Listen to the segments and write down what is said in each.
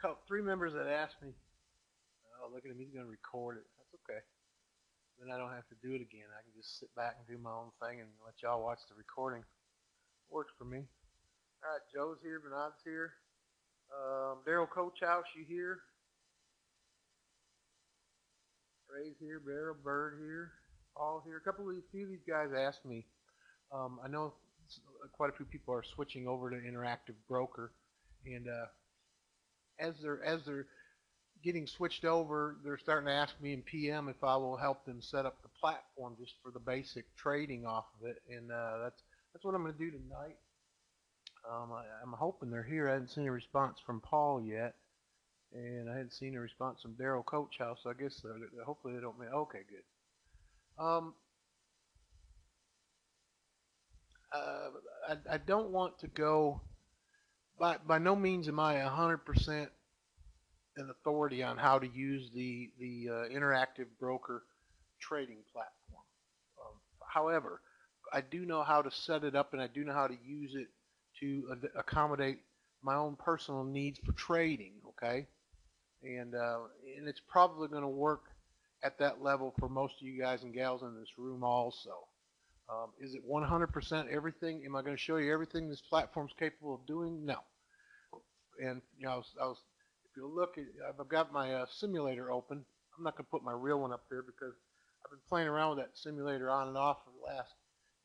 couple, three members that asked me, oh, look at him, he's going to record it. That's okay. Then I don't have to do it again. I can just sit back and do my own thing and let y'all watch the recording. Works for me. All right, Joe's here, Bernard's here. Um, Daryl Coachhouse, you here? Ray's here, Barrel Bird here, Paul here. A couple of these, few of these guys asked me. Um, I know quite a few people are switching over to Interactive Broker, and uh, as they're as they're getting switched over, they're starting to ask me in PM if I will help them set up the platform just for the basic trading off of it, and uh, that's that's what I'm going to do tonight. Um, I, I'm hoping they're here. I haven't seen a response from Paul yet, and I hadn't seen a response from Daryl Coachhouse. So I guess hopefully they don't. Mean, okay, good. Um, uh, I, I don't want to go. By by no means am I hundred percent an authority on how to use the the uh, interactive broker trading platform. Um, however, I do know how to set it up, and I do know how to use it to accommodate my own personal needs for trading. Okay, and uh, and it's probably going to work at that level for most of you guys and gals in this room also. Um, is it 100% everything? Am I going to show you everything this platform is capable of doing? No. And you know, I was, I was if you look, I've got my uh, simulator open. I'm not going to put my real one up there because I've been playing around with that simulator on and off for the last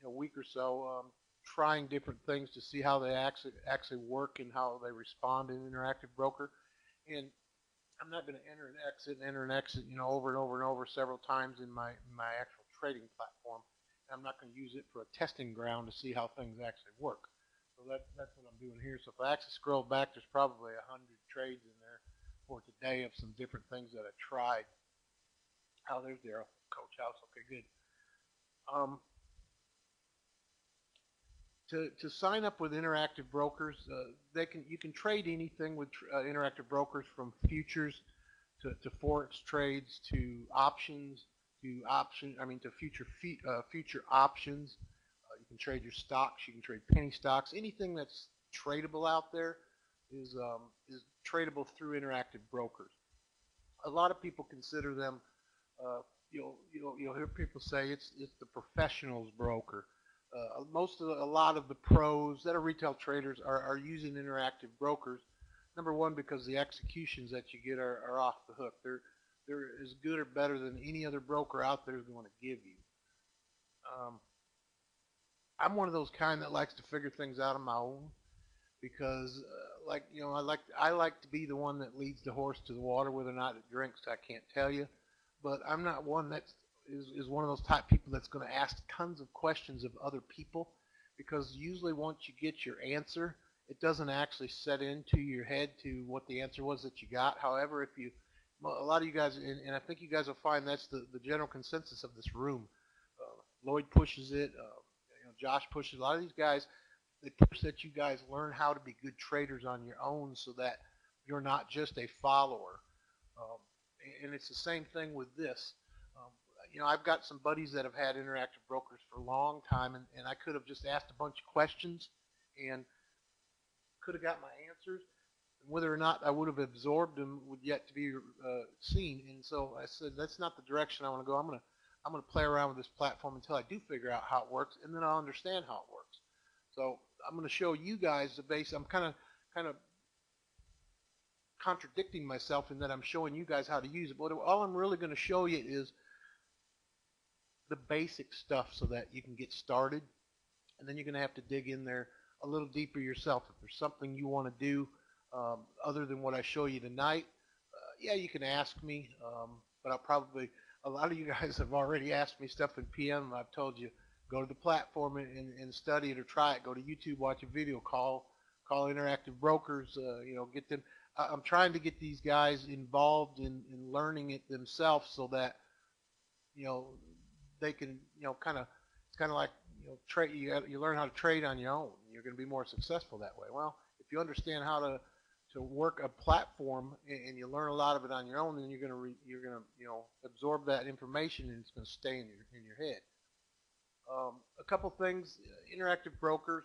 you know, week or so, um, trying different things to see how they actually actually work and how they respond in Interactive Broker. And I'm not going to enter and exit and enter and exit, you know, over and over and over several times in my my actual trading platform. I'm not going to use it for a testing ground to see how things actually work. So that, that's what I'm doing here. So if I actually scroll back, there's probably a hundred trades in there for today of some different things that I tried. Oh, there's Daryl, Coachhouse. Okay, good. Um, to, to sign up with interactive brokers, uh, they can you can trade anything with uh, interactive brokers from futures to, to forex trades to options to option, I mean to future uh, future options. Uh, you can trade your stocks. You can trade penny stocks. Anything that's tradable out there is um, is tradable through interactive brokers. A lot of people consider them. Uh, you'll you'll you'll hear people say it's it's the professionals broker. Uh, most of the, a lot of the pros that are retail traders are, are using interactive brokers. Number one, because the executions that you get are, are off the hook. They're they're as good or better than any other broker out there is going to give you. Um, I'm one of those kind that likes to figure things out on my own because, uh, like you know, I like I like to be the one that leads the horse to the water. Whether or not it drinks, I can't tell you. But I'm not one that is is one of those type people that's going to ask tons of questions of other people because usually once you get your answer, it doesn't actually set into your head to what the answer was that you got. However, if you a lot of you guys, and, and, I think you guys will find that's the, the general consensus of this room. Uh, Lloyd pushes it. Uh, you know, Josh pushes. A lot of these guys, the tips that you guys learn how to be good traders on your own, so that you're not just a follower. Um, and it's the same thing with this. Um, you know, I've got some buddies that have had interactive brokers for a long time, and, and I could have just asked a bunch of questions and could have got my answers whether or not I would have absorbed them would yet to be uh, seen. And so I said, that's not the direction I want to go. I'm going to I'm going to play around with this platform until I do figure out how it works, and then I'll understand how it works. So I'm going to show you guys the base. I'm kind of kind of contradicting myself in that I'm showing you guys how to use it. But all I'm really going to show you is the basic stuff so that you can get started, and then you're going to have to dig in there a little deeper yourself. If there's something you want to do um, other than what I show you tonight, uh, yeah, you can ask me, um, but I'll probably, a lot of you guys have already asked me stuff in PM. I've told you, go to the platform and, and study it or try it. Go to YouTube, watch a video, call call interactive brokers, uh, you know, get them. I'm trying to get these guys involved in, in learning it themselves so that, you know, they can, you know, kind of, it's kind of like, you know, trade, you, you learn how to trade on your own. You're going to be more successful that way. Well, if you understand how to to work a platform and, you learn a lot of it on your own, then you're going to re, you're to you know absorb that information and it's going to stay in your in your head. Um, a couple things, interactive brokers.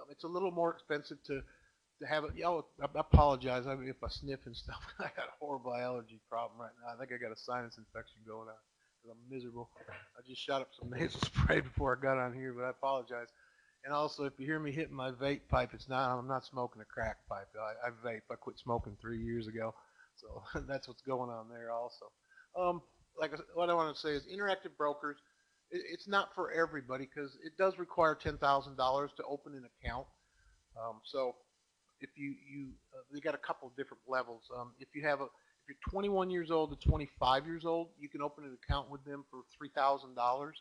Um, it's a little more expensive to to have it. Y'all, I I apologize. I mean, if I sniff and stuff, I got a horrible allergy problem right now. I think I got a sinus infection going on because I'm miserable. I just shot up some nasal spray before I got on here, but I apologize. And also, if you hear me hitting my vape pipe, it's not. I'm not smoking a crack pipe. I, I vape. I quit smoking three years ago, so that's what's going on there also. Um, like what I want to say is, interactive brokers. It, it's not for everybody because it does require ten thousand dollars to open an account. Um, so if you you uh, they got a couple of different levels. Um, if you have a if you're 21 years old to 25 years old, you can open an account with them for three thousand dollars.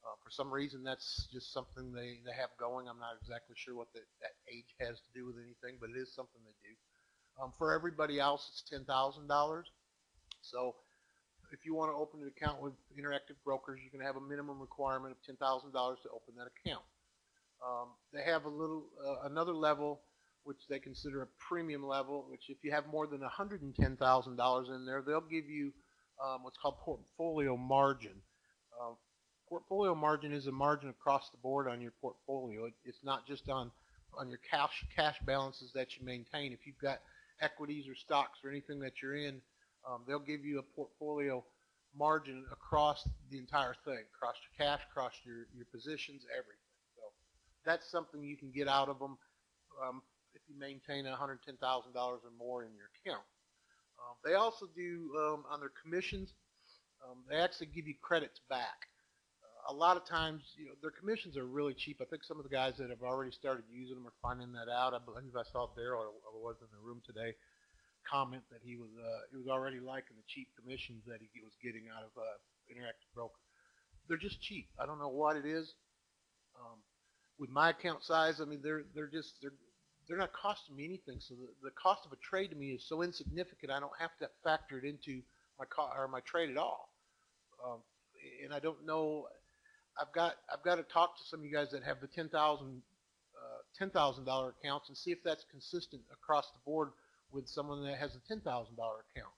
Uh, for some reason, that's just something they, they have going. I'm not exactly sure what the, that age has to do with anything, but it is something they do. Um, for everybody else, it's ten thousand dollars. So if you want to open an account with Interactive Brokers, you can have a minimum requirement of ten thousand dollars to open that account. Um, they have a little uh, another level which they consider a premium level, which if you have more than $110,000 in there, they'll give you um, what's called portfolio margin. Portfolio margin is a margin across the board on your portfolio. It, it's not just on on your cash cash balances that you maintain. If you've got equities or stocks or anything that you're in, um, they'll give you a portfolio margin across the entire thing, across your cash, across your, your positions, everything. So that's something you can get out of them um, if you maintain $110,000 or more in your account. Um, they also do um, on their commissions. Um, they actually give you credits back. A lot of times, you know, their commissions are really cheap. I think some of the guys that have already started using them are finding that out. I believe I saw Daryl, was in the room today, comment that he was uh, he was already liking the cheap commissions that he was getting out of uh, Interactive Broker. They're just cheap. I don't know what it is. Um, with my account size, I mean, they're they're just they're they're not costing me anything. So the, the cost of a trade to me is so insignificant. I don't have to factor it into my or my trade at all. Um, and I don't know. I've got I've got to talk to some of you guys that have the ten thousand uh, ten thousand dollar accounts and see if that's consistent across the board with someone that has a ten thousand dollar account.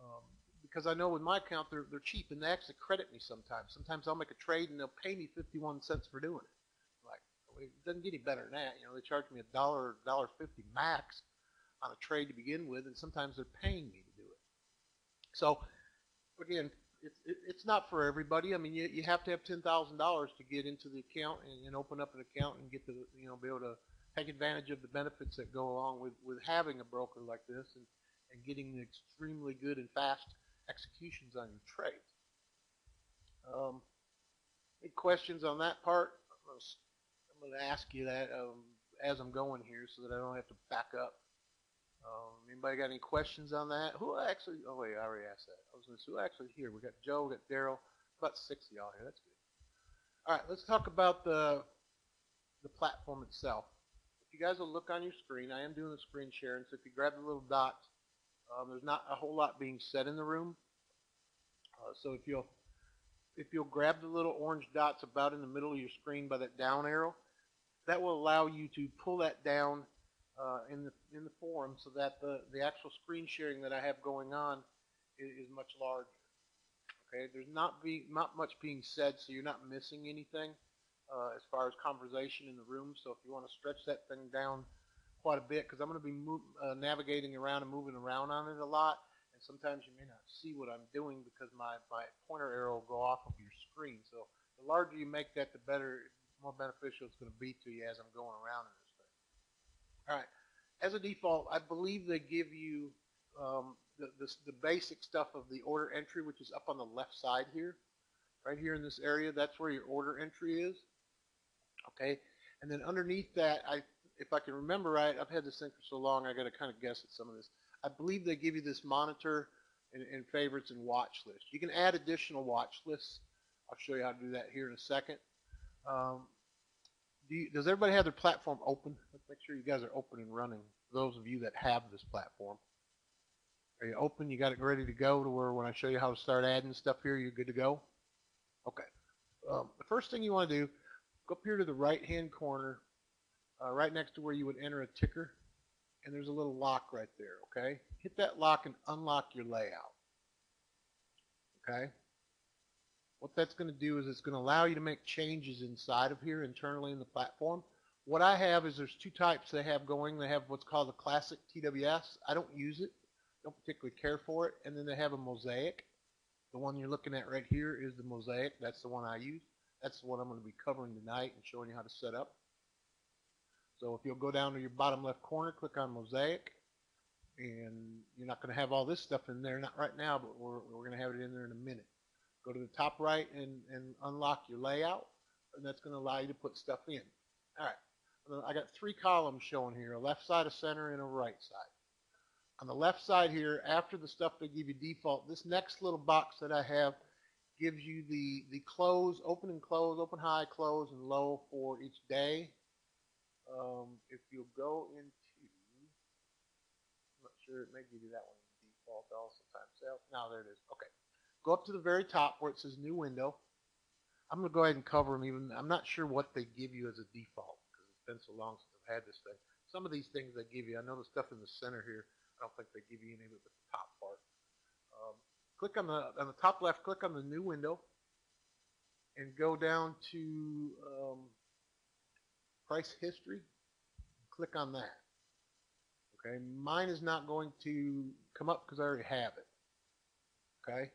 Um, because I know with my account they're they're cheap and they actually credit me sometimes. Sometimes I'll make a trade and they'll pay me fifty one cents for doing it. Like it doesn't get any better than that. You know, they charge me a dollar dollar fifty max on a trade to begin with, and sometimes they're paying me to do it. So again, it's it, it's not for everybody. I mean, you you have to have ten thousand dollars to get into the account and, and open up an account and get the you know be able to take advantage of the benefits that go along with with having a broker like this and and getting extremely good and fast executions on your trades. Um, any questions on that part? I'm I'm gonna ask you that um, as I'm going here so that I don't have to back up. Um, anybody got any questions on that? Who actually? Oh wait, I already asked that. I was gonna say, who actually here? We got Joe, we got Daryl, about six of y'all here. That's good. All right, let's talk about the the platform itself. If you guys will look on your screen, I am doing the screen sharing. So if you grab the little dots, um, there's not a whole lot being said in the room. Uh, so if you'll if you'll grab the little orange dots about in the middle of your screen by that down arrow, that will allow you to pull that down uh, in the in the forum so that the the actual screen sharing that I have going on is, is much larger. Okay, there's not be not much being said, so you're not missing anything uh, as far as conversation in the room. So if you want to stretch that thing down quite a bit, because I'm going to be uh, navigating around and moving around on it a lot, and sometimes you may not see what I'm doing because my my pointer arrow will go off of your screen. So the larger you make that, the better, more beneficial it's going to be to you as I'm going around in. All right. As a default, I believe they give you um, the, the, the basic stuff of the order entry, which is up on the left side here. Right here in this area, that's where your order entry is. Okay. And then underneath that, I, if I can remember right, I've had this thing for so long, I got to kind of guess at some of this. I believe they give you this monitor and, and favorites and watch list. You can add additional watch lists. I'll show you how to do that here in a second. Um, do you, does everybody have their platform open? Let's make sure you guys are open and running. Those of you that have this platform, are you open? You got it ready to go to where when I show you how to start adding stuff here, you're good to go. Okay. Um, the first thing you want to do, go up here to the right-hand corner, uh, right next to where you would enter a ticker, and there's a little lock right there. Okay. Hit that lock and unlock your layout. Okay. What that's going to do is it's going to allow you to make changes inside of here internally in the platform What I have is there's two types they have going. They have what's called the classic TWS. I don't use it. Don't particularly care for it. And then they have a mosaic. The one you're looking at right here is the mosaic. That's the one I use. That's the one I'm going to be covering tonight and showing you how to set up. So if you'll go down to your bottom left corner, click on mosaic. And you're not going to have all this stuff in there, not right now, but we're, we're going to have it in there in a minute. Go to the top right and, and unlock your layout, and that's going to allow you to put stuff in. All right, I got three columns showing here, a left side, a center, and a right side. On the left side here, after the stuff they give you default, this next little box that I have gives you the, the close, open and close, open high, close, and low for each day. Um, if you'll go into, I'm not sure, it may give you that one default also time sale. Now there it is. Okay. Go up to the very top where it says new window. I'm going to go ahead and cover them even. I'm not sure what they give you as a default because it's been so long since I've had this thing. Some of these things they give you, I know the stuff in the center here, I don't think they give you any of it but the top part. Um, click on the on the top left, click on the new window and go down to um, price history. Click on that. Okay, mine is not going to come up because I already have it. Okay,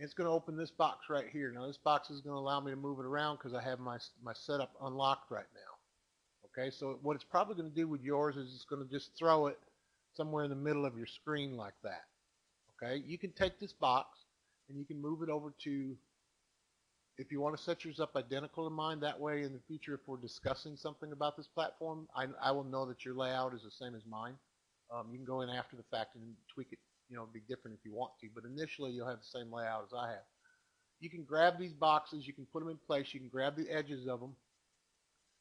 it's going to open this box right here. Now this box is going to allow me to move it around because I have my, my setup unlocked right now. Okay, so what it's probably going to do with yours is it's going to just throw it somewhere in the middle of your screen like that. Okay, you can take this box and you can move it over to, if you want to set yours up identical to mine, that way in the future if we're discussing something about this platform, I, I will know that your layout is the same as mine. Um, you can go in after the fact and tweak it you know, be different if you want to, but initially you'll have the same layout as I have. You can grab these boxes, you can put them in place, you can grab the edges of them,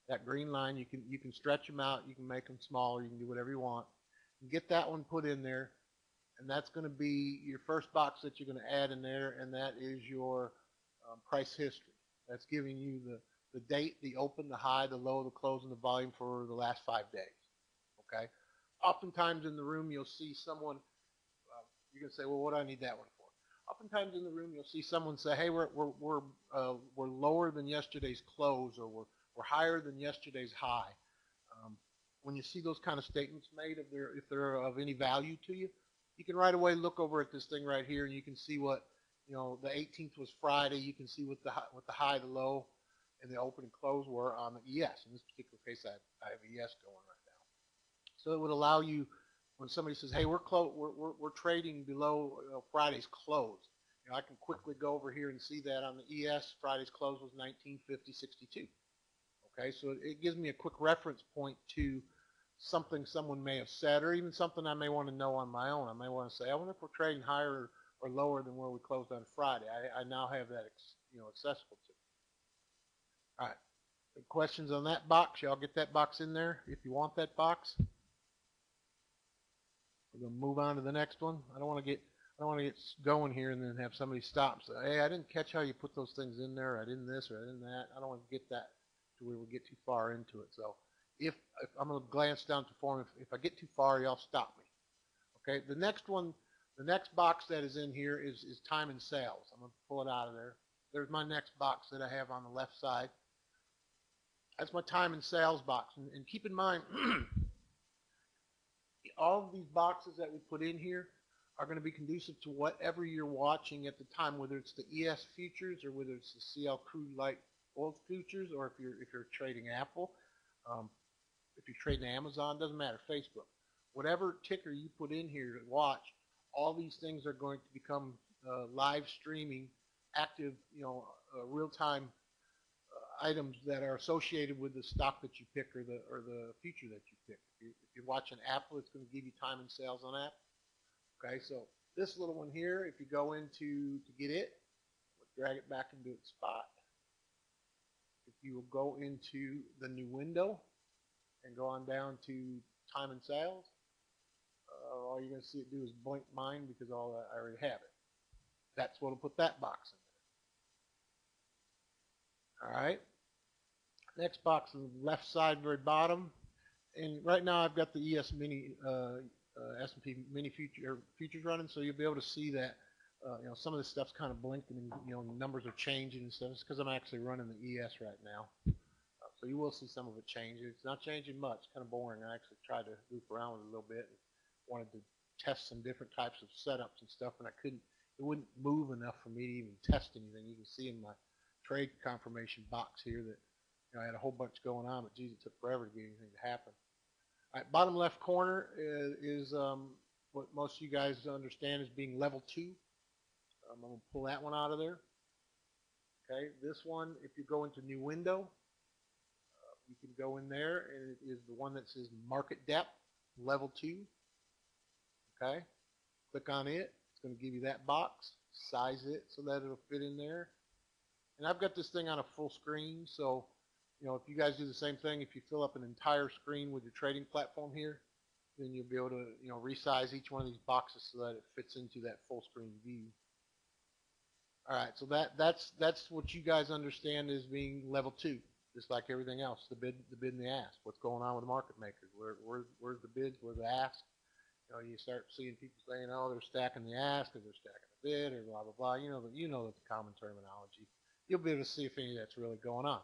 that green line, you can, you can stretch them out, you can make them smaller, you can do whatever you want. Get that one put in there, and that's going to be your first box that you're going to add in there, and that is your um, price history. That's giving you the, the date, the open, the high, the low, the close, and the volume for the last five days. Okay? Oftentimes in the room you'll see someone going to say, well, what do I need that one for? Oftentimes in the room, you'll see someone say, hey, we're, we're, we're, uh, we're lower than yesterday's close or we're, we're higher than yesterday's high. Um, when you see those kind of statements made, if they're, if they're of any value to you, you can right away look over at this thing right here and you can see what, you know, the 18th was Friday. You can see what the, high, what the high, the low, and the open and close were on the ES. In this particular case, I, I have ES going right now. So it would allow you when somebody says, "Hey, we're close, we're, we're, we're trading below you know, Friday's close," you know, I can quickly go over here and see that on the ES, Friday's close was 1950.62. Okay, so it gives me a quick reference point to something someone may have said, or even something I may want to know on my own. I may want to say, "I wonder if we're trading higher or lower than where we closed on Friday." I, I now have that, you know, accessible to me. All right. Questions on that box? Y'all get that box in there if you want that box. We're gonna move on to the next one. I don't want to get I don't want to get going here and then have somebody stop and say, hey, I didn't catch how you put those things in there. I didn't this or I didn't that. I don't want to get that to where we get too far into it. So if, if I'm to glance down to form, if, if I get too far, y'all stop me. Okay. The next one, the next box that is in here is, is time and sales. I'm going to pull it out of there. There's my next box that I have on the left side. That's my time and sales box. And, and keep in mind, all of these boxes that we put in here are going to be conducive to whatever you're watching at the time, whether it's the ES futures or whether it's the CL crude light oil futures, or if you're if you're trading Apple, um, if you're trading Amazon, doesn't matter, Facebook, whatever ticker you put in here to watch, all these things are going to become uh, live streaming, active, you know, uh, real time items that are associated with the stock that you pick or the or the future that you pick. If, you, if you're watching Apple, it's going to give you time and sales on that. Okay, so this little one here, if you go into to get it, drag it back into its spot. If you will go into the new window and go on down to time and sales, uh, all you're going to see it do is blink mine because all I already have it. That's what will put that box in there. All right. Next box on the left side, very bottom. And right now I've got the ES Mini, uh, uh, S&P Mini future, futures running, so you'll be able to see that, uh, you know, some of this stuff's kind of blinking and, you know, numbers are changing and stuff. It's because I'm actually running the ES right now. Uh, So you will see some of it change. It's not changing much. Kind of boring. I actually tried to goof around with it a little bit and wanted to test some different types of setups and stuff, and I couldn't. It wouldn't move enough for me to even test anything. You can see in my trade confirmation box here that you know, I had a whole bunch going on, but geez, it took forever to get anything to happen. Bottom left corner is, is um, what most of you guys understand as being level two. Um, I'm gonna pull that one out of there. Okay, this one, if you go into new window, uh, you can go in there and it is the one that says market depth, level two. Okay, click on it. It's going to give you that box. Size it so that it'll fit in there. And I've got this thing on a full screen, so you know if you guys do the same thing, if you fill up an entire screen with your trading platform here, then you'll be able to you know resize each one of these boxes so that it fits into that full screen view. All right, so that that's that's what you guys understand as being level two, just like everything else. The bid, the bid and the ask. What's going on with the market makers? Where, where where's the bids? Where's the ask? You know, you start seeing people saying, "Oh, they're stacking the ask, or they're stacking the bid, or blah blah blah." You know, you know the common terminology. You'll be able to see if any of that's really going on.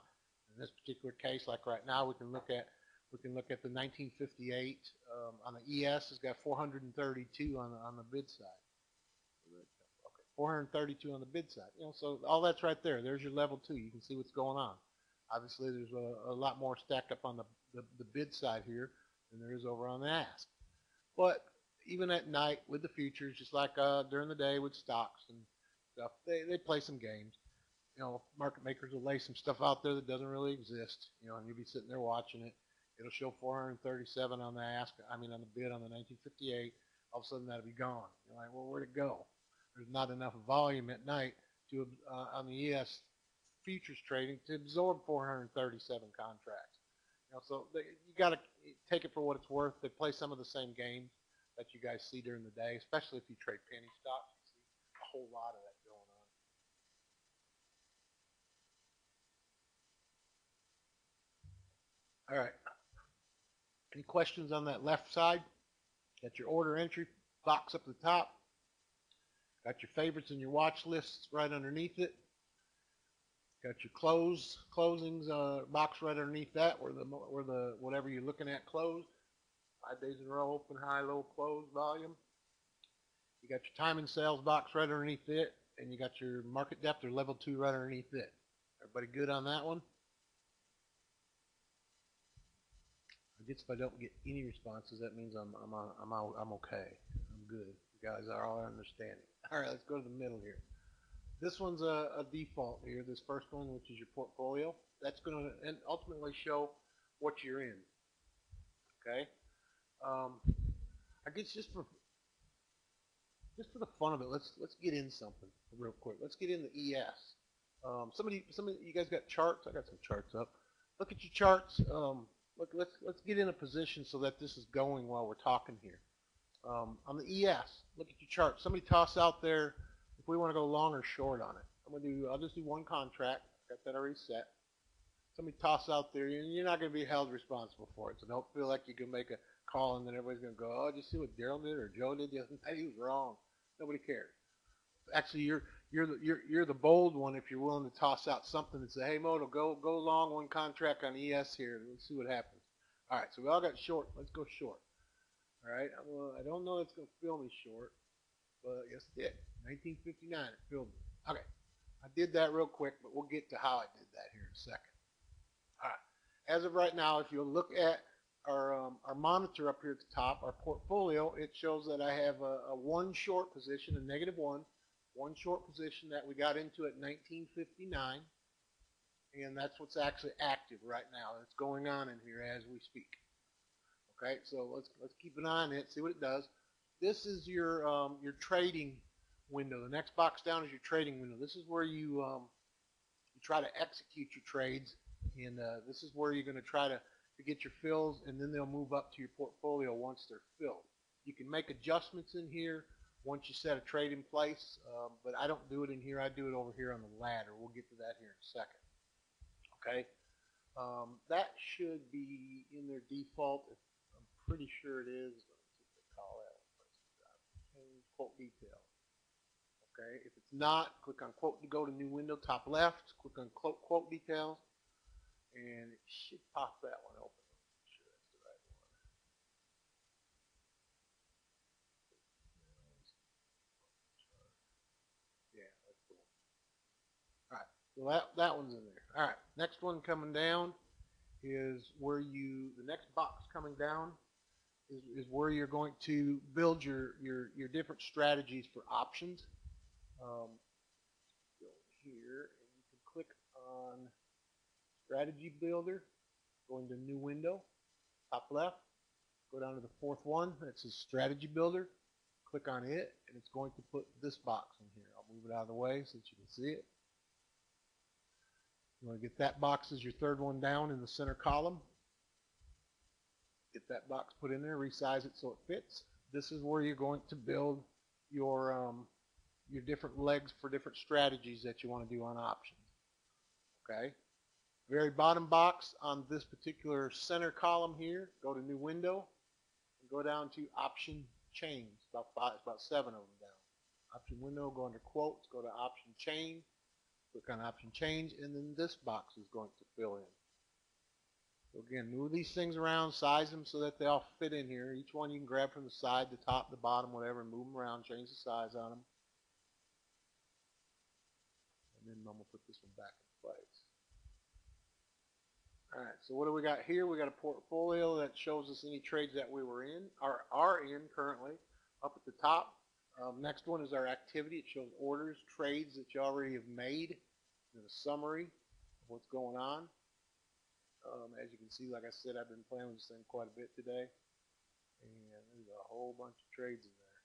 In this particular case, like right now, we can look at we can look at the 1958 um, on the ES. It's got 432 on the on the bid side. Okay, 432 on the bid side. You know, so all that's right there. There's your level two. You can see what's going on. Obviously, there's a, a lot more stacked up on the, the the bid side here than there is over on the ask. But even at night with the futures, just like uh, during the day with stocks and stuff, they, they play some games. You know, market makers will lay some stuff out there that doesn't really exist. You know, and you'll be sitting there watching it. It'll show 437 on the ask. I mean, on the bid on the 1958. All of a sudden, that'll be gone. You're like, well, where'd it go? There's not enough volume at night to uh, on the ES futures trading to absorb 437 contracts. You know, so they, you got to take it for what it's worth. They play some of the same games that you guys see during the day, especially if you trade penny stocks. You see a whole lot of that going on. All right. Any questions on that left side? Got your order entry box up the top. Got your favorites and your watch lists right underneath it. Got your close closings uh, box right underneath that, where the where the whatever you're looking at closed. Five days in a row, open, high, low, close volume. You got your time and sales box right underneath it, and you got your market depth or level two right underneath it. Everybody good on that one? Guess if I don't get any responses, that means I'm I'm I'm I'm okay. I'm good. You guys are all understanding. All right, let's go to the middle here. This one's a, a default here. This first one, which is your portfolio, that's going to ultimately show what you're in. Okay. Um, I guess just for just for the fun of it, let's let's get in something real quick. Let's get in the ES. Um, somebody, somebody, you guys got charts? I got some charts up. Look at your charts. Um, look, let's let's get in a position so that this is going while we're talking here. Um, on the ES, look at your chart. Somebody toss out there if we want to go long or short on it. I'm gonna do. I'll just do one contract. Got that already set. Somebody toss out there, and you're not gonna be held responsible for it. So don't feel like you can make a call and then everybody's gonna go, oh, did you see what Daryl did or Joe did the other night? He was wrong. Nobody cares. Actually, you're you're the you're you're the bold one if you're willing to toss out something and say, hey, Moto, go go long one contract on ES here. Let's see what happens. All right, so we all got short. Let's go short. All right, well, I don't know it's gonna fill me short, but yes, it did. 1959, it filled me. Okay, I did that real quick, but we'll get to how I did that here in a second. All right, as of right now, if you look at our, um, our monitor up here at the top, our portfolio, it shows that I have a, a, one short position, a negative one, one short position that we got into at 1959, and that's what's actually active right now. It's going on in here as we speak. Okay, so let's let's keep an eye on it, see what it does. This is your um, your trading window. The next box down is your trading window. This is where you um, you try to execute your trades, and uh, this is where you're going to try to to get your fills, and then they'll move up to your portfolio once they're filled. You can make adjustments in here once you set a trade in place, um, but I don't do it in here. I do it over here on the ladder. We'll get to that here in a second. Okay, um, that should be in their default. I'm pretty sure it is. call. Quote detail. Okay, if it's not, click on quote to go to new window, top left. Click on quote quote details and it should pop that one open. Make sure that's the right one. Yeah, that's cool. All right, so that that one's in there. All right, next one coming down is where you the next box coming down is, is where you're going to build your your your different strategies for options. Um, go here and you can click on strategy builder, go into new window, top left, go down to the fourth one that says strategy builder, click on it, and it's going to put this box in here. I'll move it out of the way so you can see it. You want to get that box as your third one down in the center column. Get that box put in there, resize it so it fits. This is where you're going to build your um, your different legs for different strategies that you want to do on options. Okay. Very bottom box on this particular center column here, go to new window and go down to option chains. About five, about seven of them down. Option window, go under quotes, go to option chain, click on option chain, and then this box is going to fill in. So again, move these things around, size them so that they all fit in here. Each one you can grab from the side, the top, the bottom, whatever, move them around, change the size on them. And then I'm going to put this one back in place. Alright, so what do we got here? We got a portfolio that shows us any trades that we were in, or are in currently. Up at the top, um, next one is our activity. It shows orders, trades that you already have made, and a summary of what's going on. Um, as you can see, like I said, I've been playing with this thing quite a bit today. And there's a whole bunch of trades in there.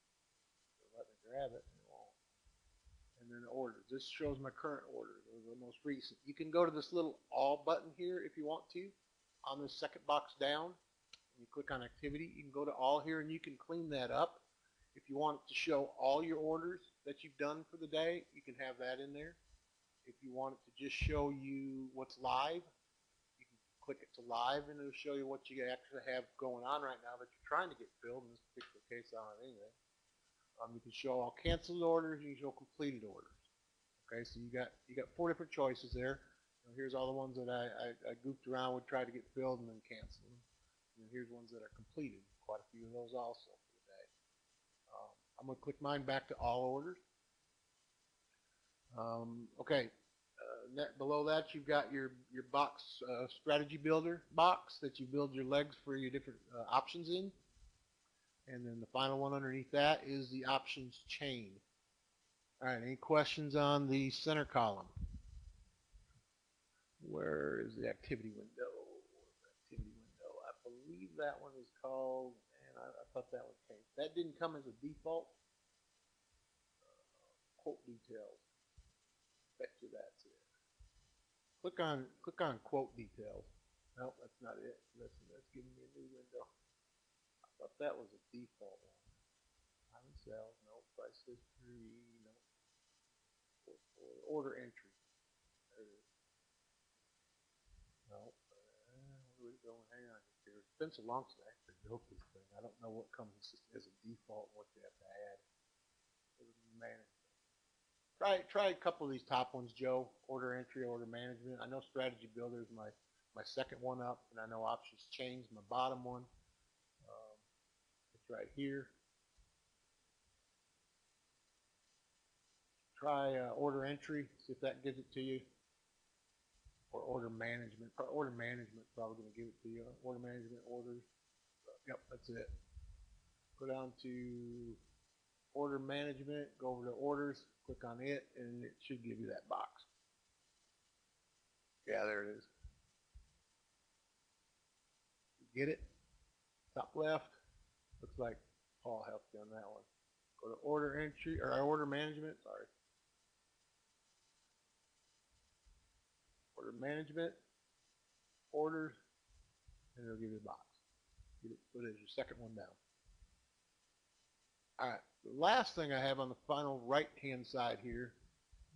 So let me grab it. And, it won't. and then orders. This shows my current orders. The most recent. You can go to this little all button here if you want to. On the second box down, you click on activity. You can go to all here and you can clean that up. If you want to show all your orders that you've done for the day, you can have that in there. If you want it to just show you what's live, you can click it to live and it'll show you what you actually have going on right now that you're trying to get filled. In this particular case, I don't have anything. Um, you can show all canceled orders you can show completed orders. Okay, so you got you got four different choices there. Know, here's all the ones that I, I, I goofed around with, tried to get filled and then canceled. And here's ones that are completed. Quite a few of those also. for Um, I'm going to click mine back to all orders. Um, okay, net, below that you've got your, your box uh, strategy builder box that you build your legs for your different uh, options in. And then the final one underneath that is the options chain. All right, any questions on the center column? Where is the activity window? Activity window. I believe that one is called I, I thought that was changed. That didn't come as a default. Uh, quote details. You that's it. Click on click on quote details. No, that's not it. That's that's giving me a new window. I thought that was a default one. Time and sales, no price history, no order entry. No. Uh, are we going? Hang on here. It's been so long since I actually built this thing. I don't know what comes as a default what you have to add. Management. Try try a couple of these top ones, Joe. Order entry, order management. I know strategy builder is my my second one up, and I know options chain my bottom one. Um, it's right here. Try uh, order entry, see if that gives it to you. Or order management. Order management probably going to give it to you. Order management orders. Yep, that's it. Go down to order management, go over to orders, click on it, and it should give you that box. Yeah, there it is. Get it? Top left. Looks like Paul helped you on that one. Go to order entry, or order management, sorry. Order management, orders, and it'll give you a box. Get it put as your second one down. All right. The last thing I have on the final right-hand side here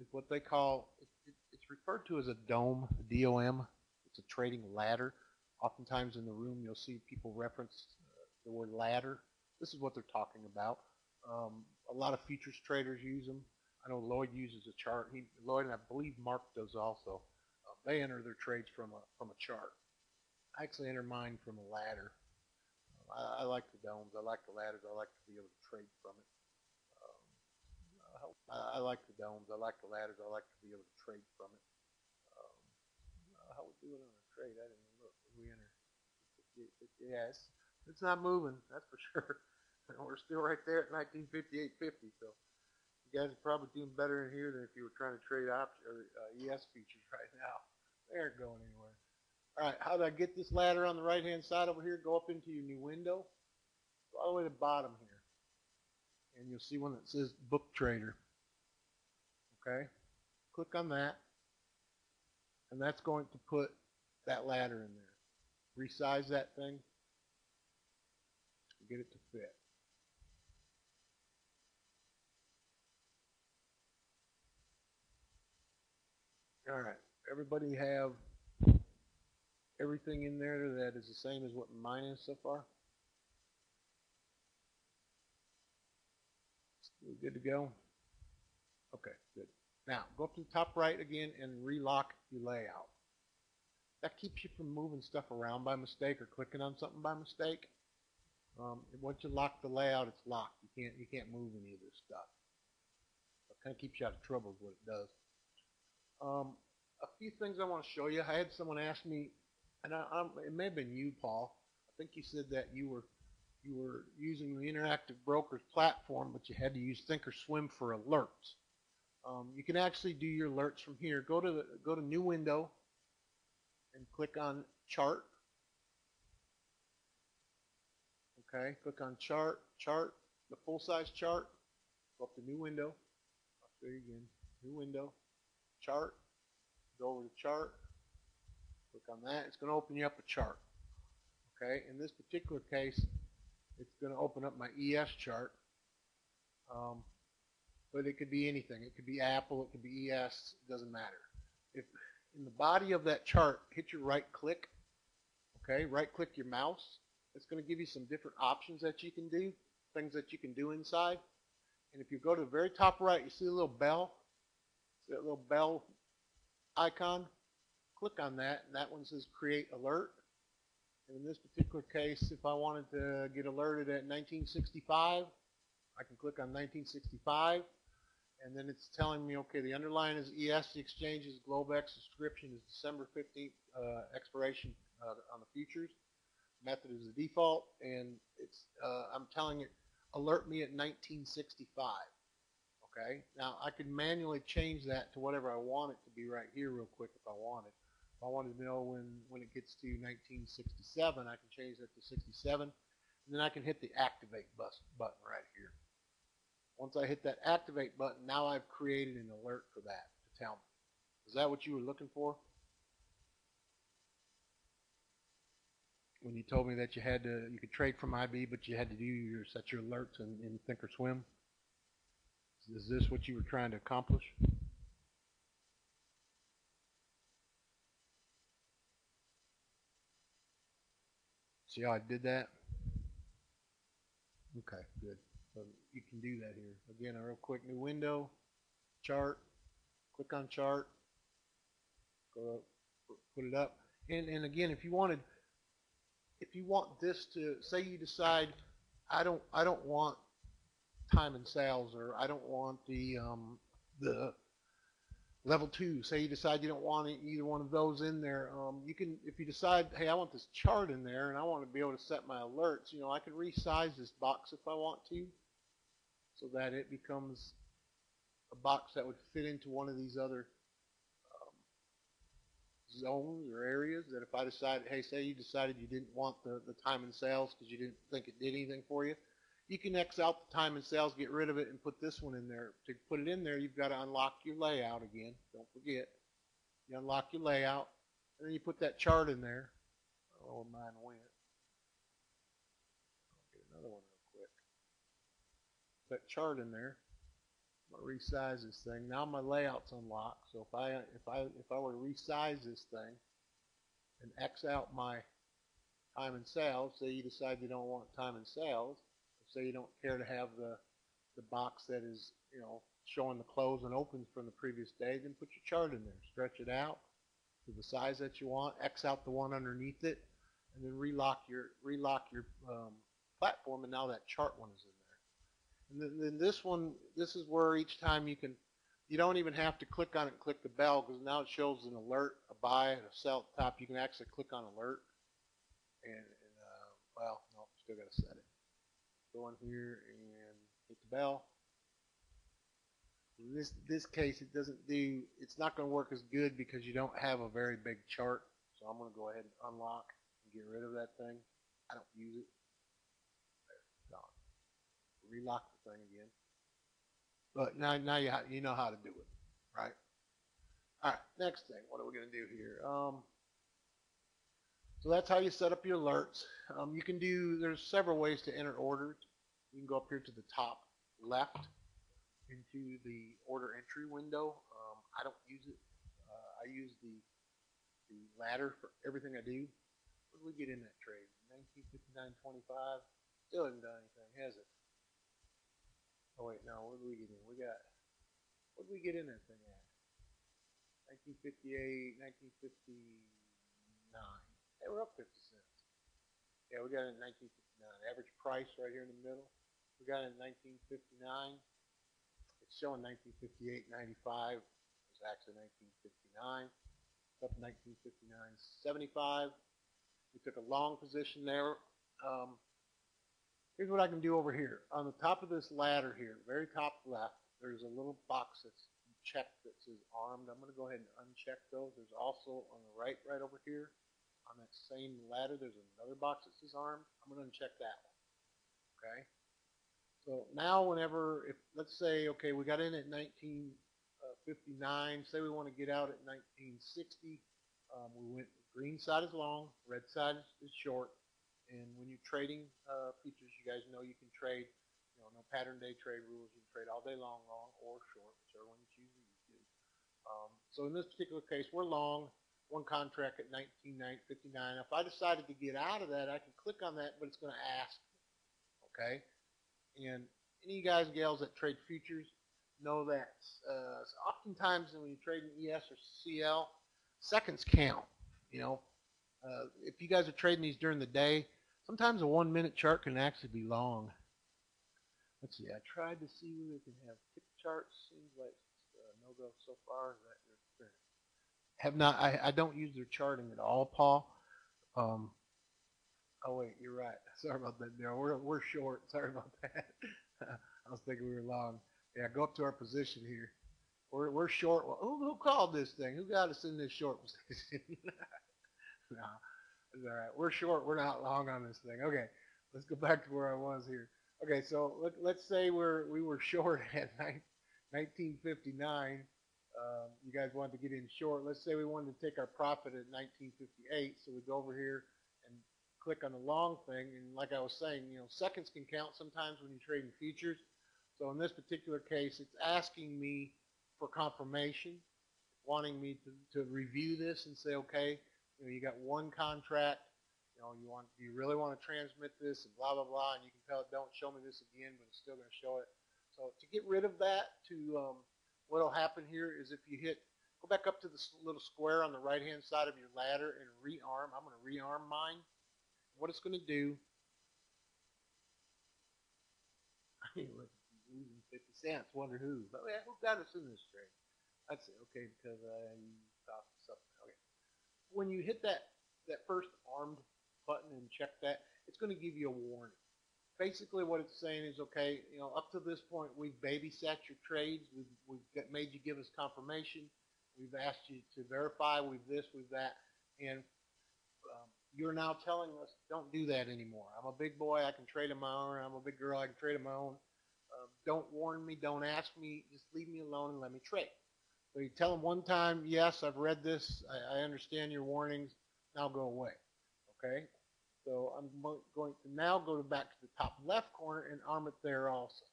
is what they call, it, it, it's referred to as a dome, D-O-M. It's a trading ladder. Oftentimes in the room you'll see people reference uh, the word ladder. This is what they're talking about. Um, a lot of futures traders use them. I know Lloyd uses a chart. He, Lloyd and I believe Mark does also. Um, they enter their trades from a from a chart. I actually enter mine from a ladder. I, I like the domes. I like the ladders. I like to be able to trade from it. I, like the domes. I like the ladders. I like to be able to trade from it. Um, uh, how we doing on a trade? I didn't look. We enter. Yes, it's not moving. That's for sure. We're still right there at 1958.50. So you guys are probably doing better in here than if you were trying to trade option or uh, ES futures right now. They aren't going anywhere. All right, how do I get this ladder on the right hand side over here? Go up into your new window. All the way to the bottom here. And you'll see one that says book trader. Okay? Click on that. And that's going to put that ladder in there. Resize that thing. Get it to fit. All right. Everybody have everything in there that is the same as what mine is so far? We good to go? Okay, good. Now, go up to the top right again and relock your layout. That keeps you from moving stuff around by mistake or clicking on something by mistake. Um, once you lock the layout, it's locked. You can't you can't move any of this stuff. It kind of keeps you out of trouble is what it does. Um, a few things I want to show you. I had someone ask me, and I, I'm, it may have been you, Paul. I think you said that you were you were using the Interactive Brokers platform, but you had to use Thinkorswim for alerts. Um, you can actually do your alerts from here. Go to the, go to New Window and click on Chart. Okay, click on Chart, Chart, the full size chart. Go up to New Window. I'll show you again. New Window, Chart. Go over to Chart. Click on that. It's going to open you up a chart. Okay, in this particular case, it's going to open up my ES chart. Um, but it could be anything. It could be Apple, it could be ES, it doesn't matter. If in the body of that chart, hit your right click, okay, right click your mouse. It's going to give you some different options that you can do, things that you can do inside. And if you go to the very top right, you see a little bell, see that little bell icon? Click on that, and that one says create alert. And in this particular case, if I wanted to get alerted at 1965, I can click on 1965 and then it's telling me, okay, the underlying is ES, the exchange is Globex, subscription is December 15th uh, expiration uh, on the futures. Method is the default, and it's uh, I'm telling it alert me at 1965. Okay, now I can manually change that to whatever I want it to be right here real quick if I wanted. I wanted to know when when it gets to 1967, I can change that to 67, and then I can hit the activate bus button right here. Once I hit that activate button, now I've created an alert for that to tell me. Is that what you were looking for? When you told me that you had to, you could trade from IB, but you had to do your set your alerts in, in Thinkorswim. Is this what you were trying to accomplish? See how I did that? Okay, good. So you can do that here. Again, a real quick new window, chart, click on chart, go up, put it up. And, and again, if you wanted, if you want this to, say you decide, I don't, I don't want time and sales or I don't want the, um, the level two, say you decide you don't want either one of those in there, um, you can, if you decide, hey, I want this chart in there and I want to be able to set my alerts, you know, I can resize this box if I want to so that it becomes a box that would fit into one of these other um, zones or areas that if I decide, hey, say you decided you didn't want the, the time and sales because you didn't think it did anything for you, you can X out the time and sales, get rid of it, and put this one in there. To put it in there, you've got to unlock your layout again. Don't forget. You unlock your layout, and then you put that chart in there. Oh, mine went. I'll get another one real quick. Put that chart in there. I'm gonna resize this thing. Now my layout's unlocked. So if I if I if I were to resize this thing and X out my time and sales, say you decide you don't want time and sales, say you don't care to have the the box that is you know showing the close and opens from the previous day, then put your chart in there, stretch it out, to the size that you want, X out the one underneath it, and then relock your relock your um, platform, and now that chart one is in there. And then, then this one, this is where each time you can, you don't even have to click on it and click the bell because now it shows an alert, a buy, a sell at the top. You can actually click on alert, and, and uh, well, no, still got to set it. Go in here and hit the bell. In this this case, it doesn't do. It's not going to work as good because you don't have a very big chart. So I'm going to go ahead and unlock and get rid of that thing. I don't use it. There, gone. Relock the thing again. But now now you you know how to do it, right? All right. Next thing, what are we going to do here? Um, so that's how you set up your alerts. Um, you can do. There's several ways to enter orders. You can go up here to the top left into the order entry window. Um, I don't use it. Uh, I use the the ladder for everything I do. What did we get in that trade? 1959.25. Still hasn't done anything, has it? Oh wait, no. What did we get in? We got. What did we get in that thing at? 1958, 1959. They were up 50 cents. Yeah, we got it in 1959. Average price right here in the middle. We got it in 1959 it's showing 1958.95. It was actually 1959. It's up 1959.75. We took a long position there. Um, here's what I can do over here. On the top of this ladder here, very top left, there's a little box that's checked that says armed. I'm going to go ahead and uncheck those. There's also on the right, right over here, on that same ladder, there's another box that says. I'm going to uncheck that one. Okay. So now whenever, if let's say, okay, we got in at 1959, say we want to get out at 1960, um, we went green side is long, red side is, short, and when you're trading uh, futures, you guys know you can trade, you know, no pattern day trade rules. You can trade all day long, long or short, whichever one you choose. Um, so in this particular case, we're long, one contract at 1959. If I decided to get out of that, I can click on that, but it's going to ask me, okay? And any guys and gals that trade futures know that uh, oftentimes when you trade in ES or CL, seconds count. You know, uh, if you guys are trading these during the day, sometimes a one minute chart can actually be long. Let's see, I tried to see whether they can have tick charts. Seems like uh, no go so far. Is that? Have not. I, I don't use their charting at all, Paul. Um, Oh wait, you're right. Sorry about that. We're we're short. Sorry about that. I was thinking we were long. Yeah, go up to our position here. We're we're short. Who who called this thing? Who got us in this short position? no, it's all right. We're short. We're not long on this thing. Okay, let's go back to where I was here. Okay, so let, let's say we're we were short at 1959. Um, you guys wanted to get in short. Let's say we wanted to take our profit at 1958. So we go over here and click on the long thing, and like I was saying, you know, seconds can count sometimes when you're trading futures. So in this particular case, it's asking me for confirmation, wanting me to, to review this and say, okay, you know, you got one contract, you know, you want, do you really want to transmit this and blah, blah, blah, and you can tell it, don't show me this again, but it's still going to show it. So to get rid of that, to um, what will happen here is if you hit, go back up to this little square on the right-hand side of your ladder and rearm. I'm going to rearm mine what it's going to do, I mean, losing 50 cents, wonder who. But yeah, who got us in this trade? That's it. Okay, because I thought something. Okay. When you hit that, that first armed button and check that, it's going to give you a warning. Basically what it's saying is, okay, you know, up to this point, we've babysat your trades. We've, we've made you give us confirmation. We've asked you to verify. We've this, we've that. And um, you're now telling us don't do that anymore. I'm a big boy. I can trade on my own. I'm a big girl. I can trade on my own. Uh, don't warn me. Don't ask me. Just leave me alone and let me trade. So you tell them one time, yes, I've read this. I, I understand your warnings. Now go away. Okay? So I'm going to now go back to the top left corner and arm it there also.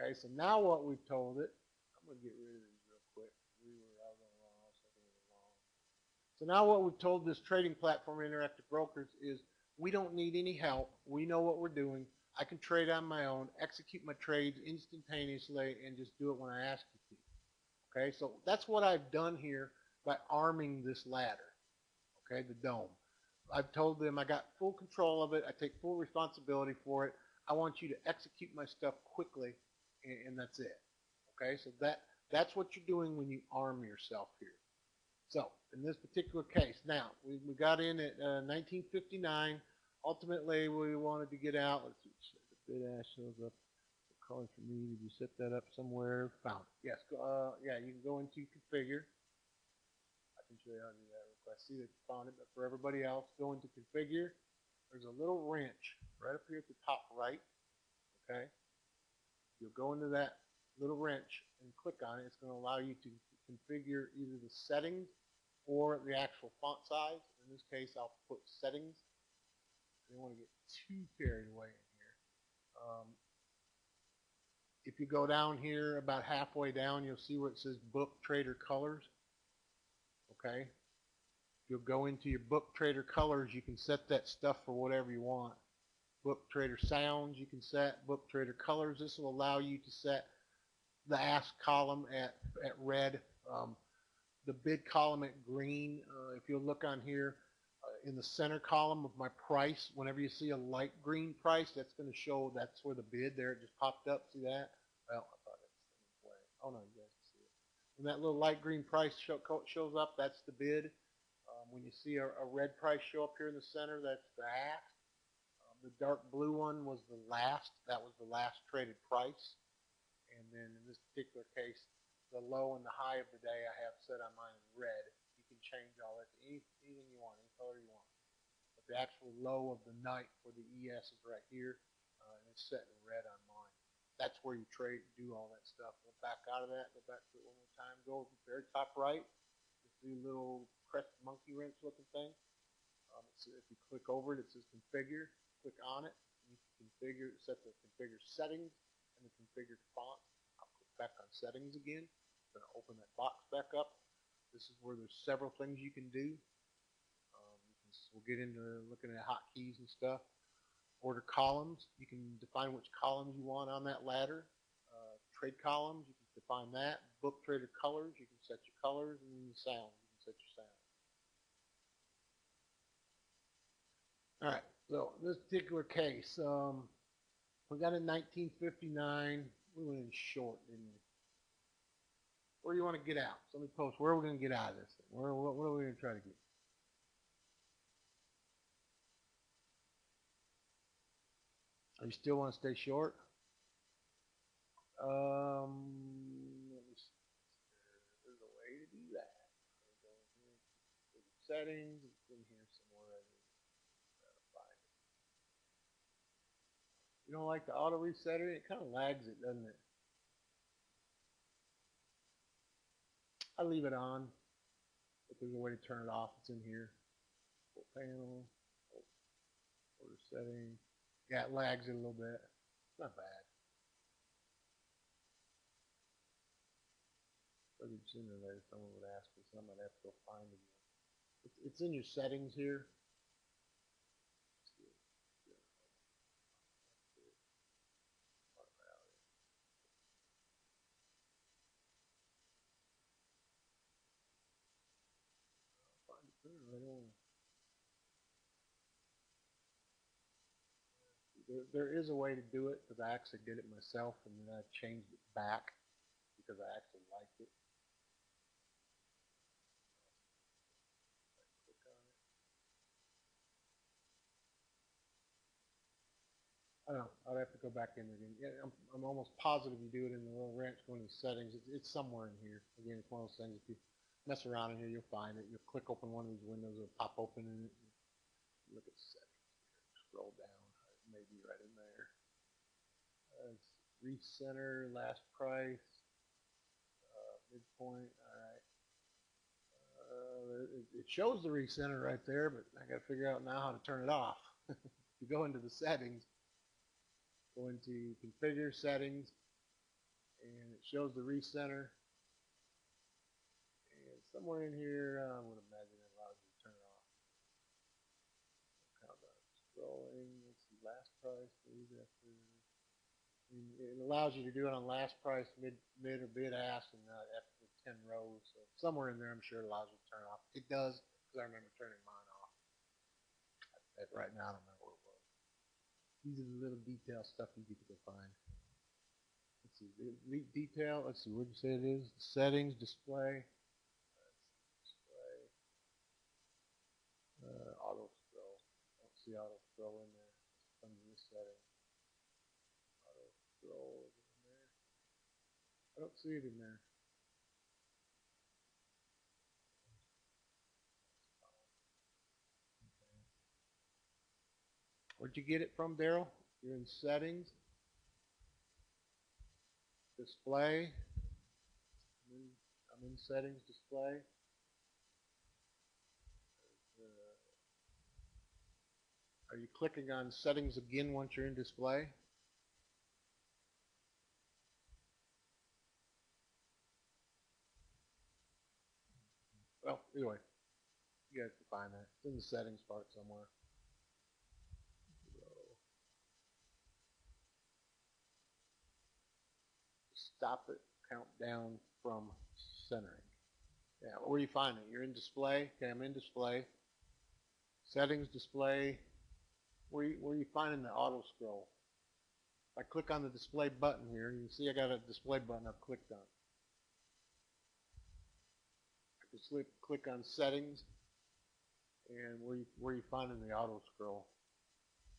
Okay, so now what we've told it, I'm going to get rid of it. So now what we've told this trading platform, Interactive Brokers, is we don't need any help. We know what we're doing. I can trade on my own, execute my trades instantaneously, and just do it when I ask you to. Okay, so that's what I've done here by arming this ladder, okay, the DOM. I've told them I got full control of it. I take full responsibility for it. I want you to execute my stuff quickly, and, and that's it. Okay, so that that's what you're doing when you arm yourself here. So in this particular case, now we, we got in at uh, 1959. Ultimately, we wanted to get out. Let's see, the bid ask shows up. Calling for me. Did you set that up somewhere? Found it. Yes. Uh, yeah, you can go into configure. I can show you how to do that. I see that you found it, but for everybody else, go into configure. There's a little wrench right up here at the top right. Okay. You'll go into that little wrench and click on it. It's going to allow you to configure either the settings or the actual font size. In this case, I'll put settings. I don't want to get too carried away in here. Um, if you go down here about halfway down, you'll see where it says Book Trader Colors. Okay. You'll go into your Book Trader Colors. You can set that stuff for whatever you want. Book Trader Sounds you can set. Book Trader Colors. This will allow you to set the ask column at, at red, um, the bid column at green. Uh, if you'll look on here, uh, in the center column of my price, whenever you see a light green price, that's going to show that's where the bid there. It just popped up. See that? Well, I thought the way. Oh no, you guys can see it. When that little light green price show, shows up, that's the bid. When you see a, a, red price show up here in the center, that's the ask. Um, the dark blue one was the last. That was the last traded price. And then in this particular case, the low and the high of the day I have set on mine in red. You can change all that to any, anything you want, any color you want. But the actual low of the night for the ES is right here, uh, and it's set in red on mine. That's where you trade, do all that stuff. Go back out of that, go back to it one more time. Go the very top right, a little crest monkey wrench looking thing. Um, so if you click over it, it says configure. Click on it. You can configure, set the configure settings and the configured font. I'll click back on settings again. I'm going to open that box back up. This is where there's several things you can do. Um, you can, we'll get into looking at hotkeys and stuff. Order columns. You can define which columns you want on that ladder. Uh, trade columns. You can define that. Book trader colors. You can set your colors and sound. You can set your sound. All right. So this particular case, um, we got in 1959. We went in short, didn't we? Where do you want to get out? So let me post. Where are we going to get out of this? Where, what, what are we going to try to get? Are you still want to stay short? Um. There's a way to do that. Settings. It's in here somewhere. Don't like the auto resetter? It kind of lags it, doesn't it? I leave it on. If there's a way to turn it off, it's in here. Full panel. Order setting. Yeah, it lags it a little bit. It's Not bad. Maybe sooner or later someone would ask me, so I might have to go find it. It's, it's in your settings here. There, there is a way to do it because I actually did it myself and then I changed it back because I actually liked it. I don't know. I'd have to go back in again. Yeah, I'm, I'm almost positive you do it in the little wrench going to settings. It's, it's somewhere in here. Again, it's one of those things. If you mess around in here, you'll find it. You'll click open one of these windows, it'll pop open and look at settings. Scroll down, it may be right in there. Uh, recenter, last price, uh, midpoint. All right. Uh, it, it, shows the recenter right there, but I got to figure out now how to turn it off. you go into the settings, go into configure settings, and it shows the recenter somewhere in here, I would imagine it allows you to turn it off. Countdown scrolling. Let's see, last price, after. It allows you to do it on last price, mid, mid or bid ask, and uh, after 10 rows. So somewhere in there, I'm sure it allows you to turn off. It does, because I remember turning mine off. But right now, I don't remember what it was. These are the little detail stuff you get to go find. Let's see, detail, let's see, what'd you say it is? Settings, display. Display. Uh, auto scroll. Don't see auto scroll in there. Under this setting. Auto scroll is it in there. I don't see it in there. Where'd you get it from, Daryl? You're in settings. Display. I'm in, I'm in settings, display. Uh, Are you clicking on settings again once you're in display? Well, anyway, you guys can find that. It's in the settings part somewhere. Stop it, count down from centering. Yeah, where do you find it? You're in display. Okay, I'm in display. Settings display. Where you, where you finding the auto scroll? If I click on the display button here, you can see I got a display button I've clicked on. Can slip, click on settings and where you, where you finding the auto scroll.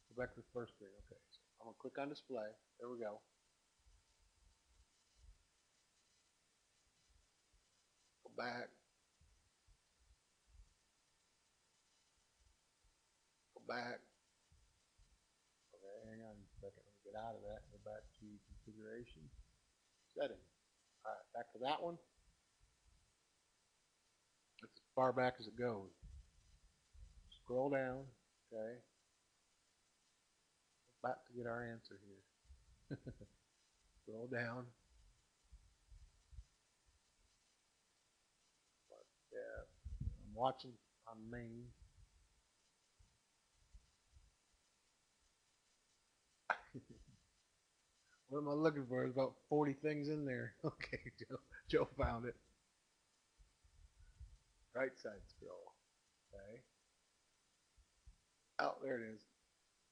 Go back to the first screen. Okay, so I'm gonna click on display. There we go. Go back. Go back. Okay, hang on a second. Let me get out of that. Go back to configuration. Settings. All right, back to that one. Far back as it goes. Scroll down. Okay. About to get our answer here. Scroll down. But, yeah, I'm watching on main. what am I looking for? There's about 40 things in there. Okay, Joe, Joe found it. Right side scroll. Okay. Oh, there it is.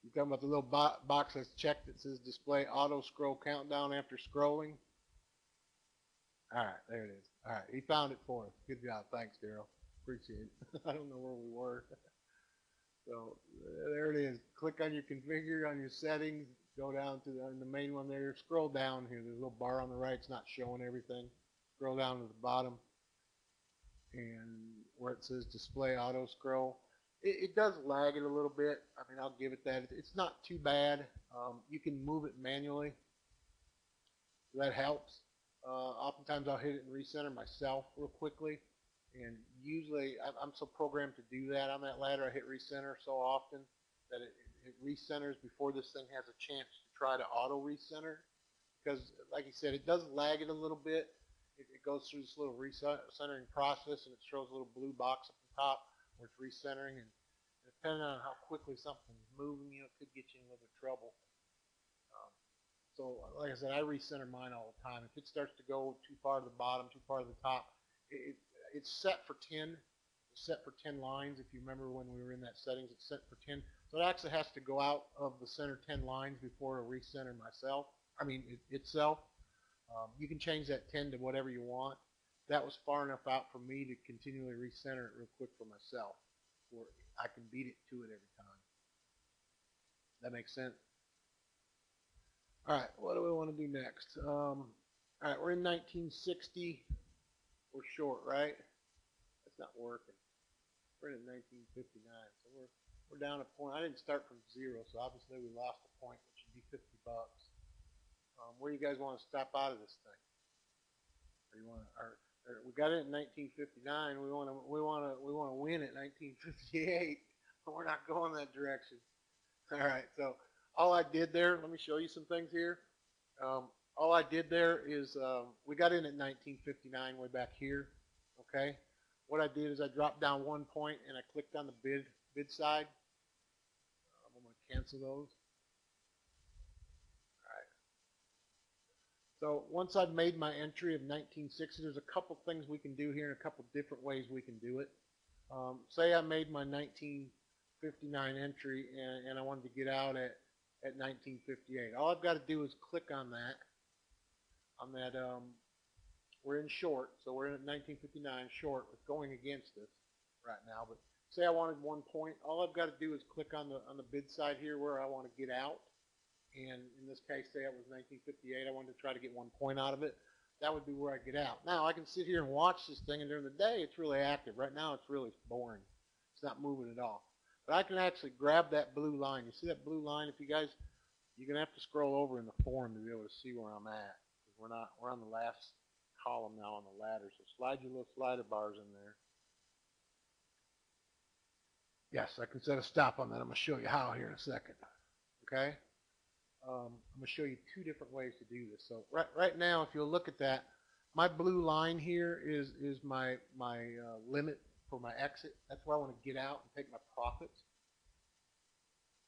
You're talking about the little bo- box that's checked that says display auto scroll countdown after scrolling? All right, there it is. All right, he found it for us. Good job. Thanks, Daryl. Appreciate it. I don't know where we were. so there it is. Click on your configure on your settings. Go down to the, the main one there. Scroll down here. There's a little bar on the right. It's not showing everything. Scroll down to the bottom, and where it says display auto scroll it, it does lag it a little bit. I mean, I'll give it that. It's not too bad. Um, you can move it manually. That helps. Uh, oftentimes I'll hit it and recenter myself real quickly. And usually I'm, so programmed to do that on that ladder. I hit recenter so often that it, it recenters before this thing has a chance to try to auto recenter. Because like you said, it does lag it a little bit. It, it goes through this little recentering process and it shows a little blue box up the top where it's recentering and depending on how quickly something's moving, you know, it could get you in a little bit of trouble. Um, so, like I said, I recenter mine all the time. If it starts to go too far to the bottom, too far to the top, it, it's set for 10. It's set for 10 lines. If you remember when we were in that settings, it's set for 10. So it actually has to go out of the center 10 lines before it'll recenter myself. I mean, it, itself. Um, you can change that 10 to whatever you want that was far enough out for me to continually recenter it real quick for myself where I can beat it to it every time. That makes sense? All right, what do we want to do next? Um, all right, we're in 1960. We're short, right? That's not working. We're in 1959, so we're we're down a point. I didn't start from zero, so obviously we lost a point, which would be 50 bucks. Um, where do you guys want to stop out of this thing? Or you want to, or, or we got it in 1959. We want to, we want to, we want to win at 1958. But we're not going that direction. All right. So all I did there, let me show you some things here. Um, all I did there is um, we got in at 1959 way back here. Okay. What I did is I dropped down one point and I clicked on the bid bid side. I'm going to cancel those. So once I've made my entry of 1960, there's a couple things we can do here and a couple different ways we can do it. Um, say I made my 1959 entry and, and I wanted to get out at, at 1958. All I've got to do is click on that, on that, um, we're in short, so we're in 1959 short with going against us right now, but say I wanted one point, all I've got to do is click on the, on the bid side here where I want to get out. And in this case, say it was 1958, I wanted to try to get one point out of it. That would be where I get out. Now I can sit here and watch this thing and during the day it's really active. Right now it's really boring. It's not moving at all. But I can actually grab that blue line. You see that blue line? If you guys, you're going to have to scroll over in the form to be able to see where I'm at. We're not, we're on the last column now on the ladder. So slide your little slider bars in there. Yes, I can set a stop on that. I'm going to show you how here in a second. Okay? Um, I'm going to show you two different ways to do this. So right, right now, if you'll look at that, my blue line here is, is my, my uh, limit for my exit. That's where I want to get out and take my profits.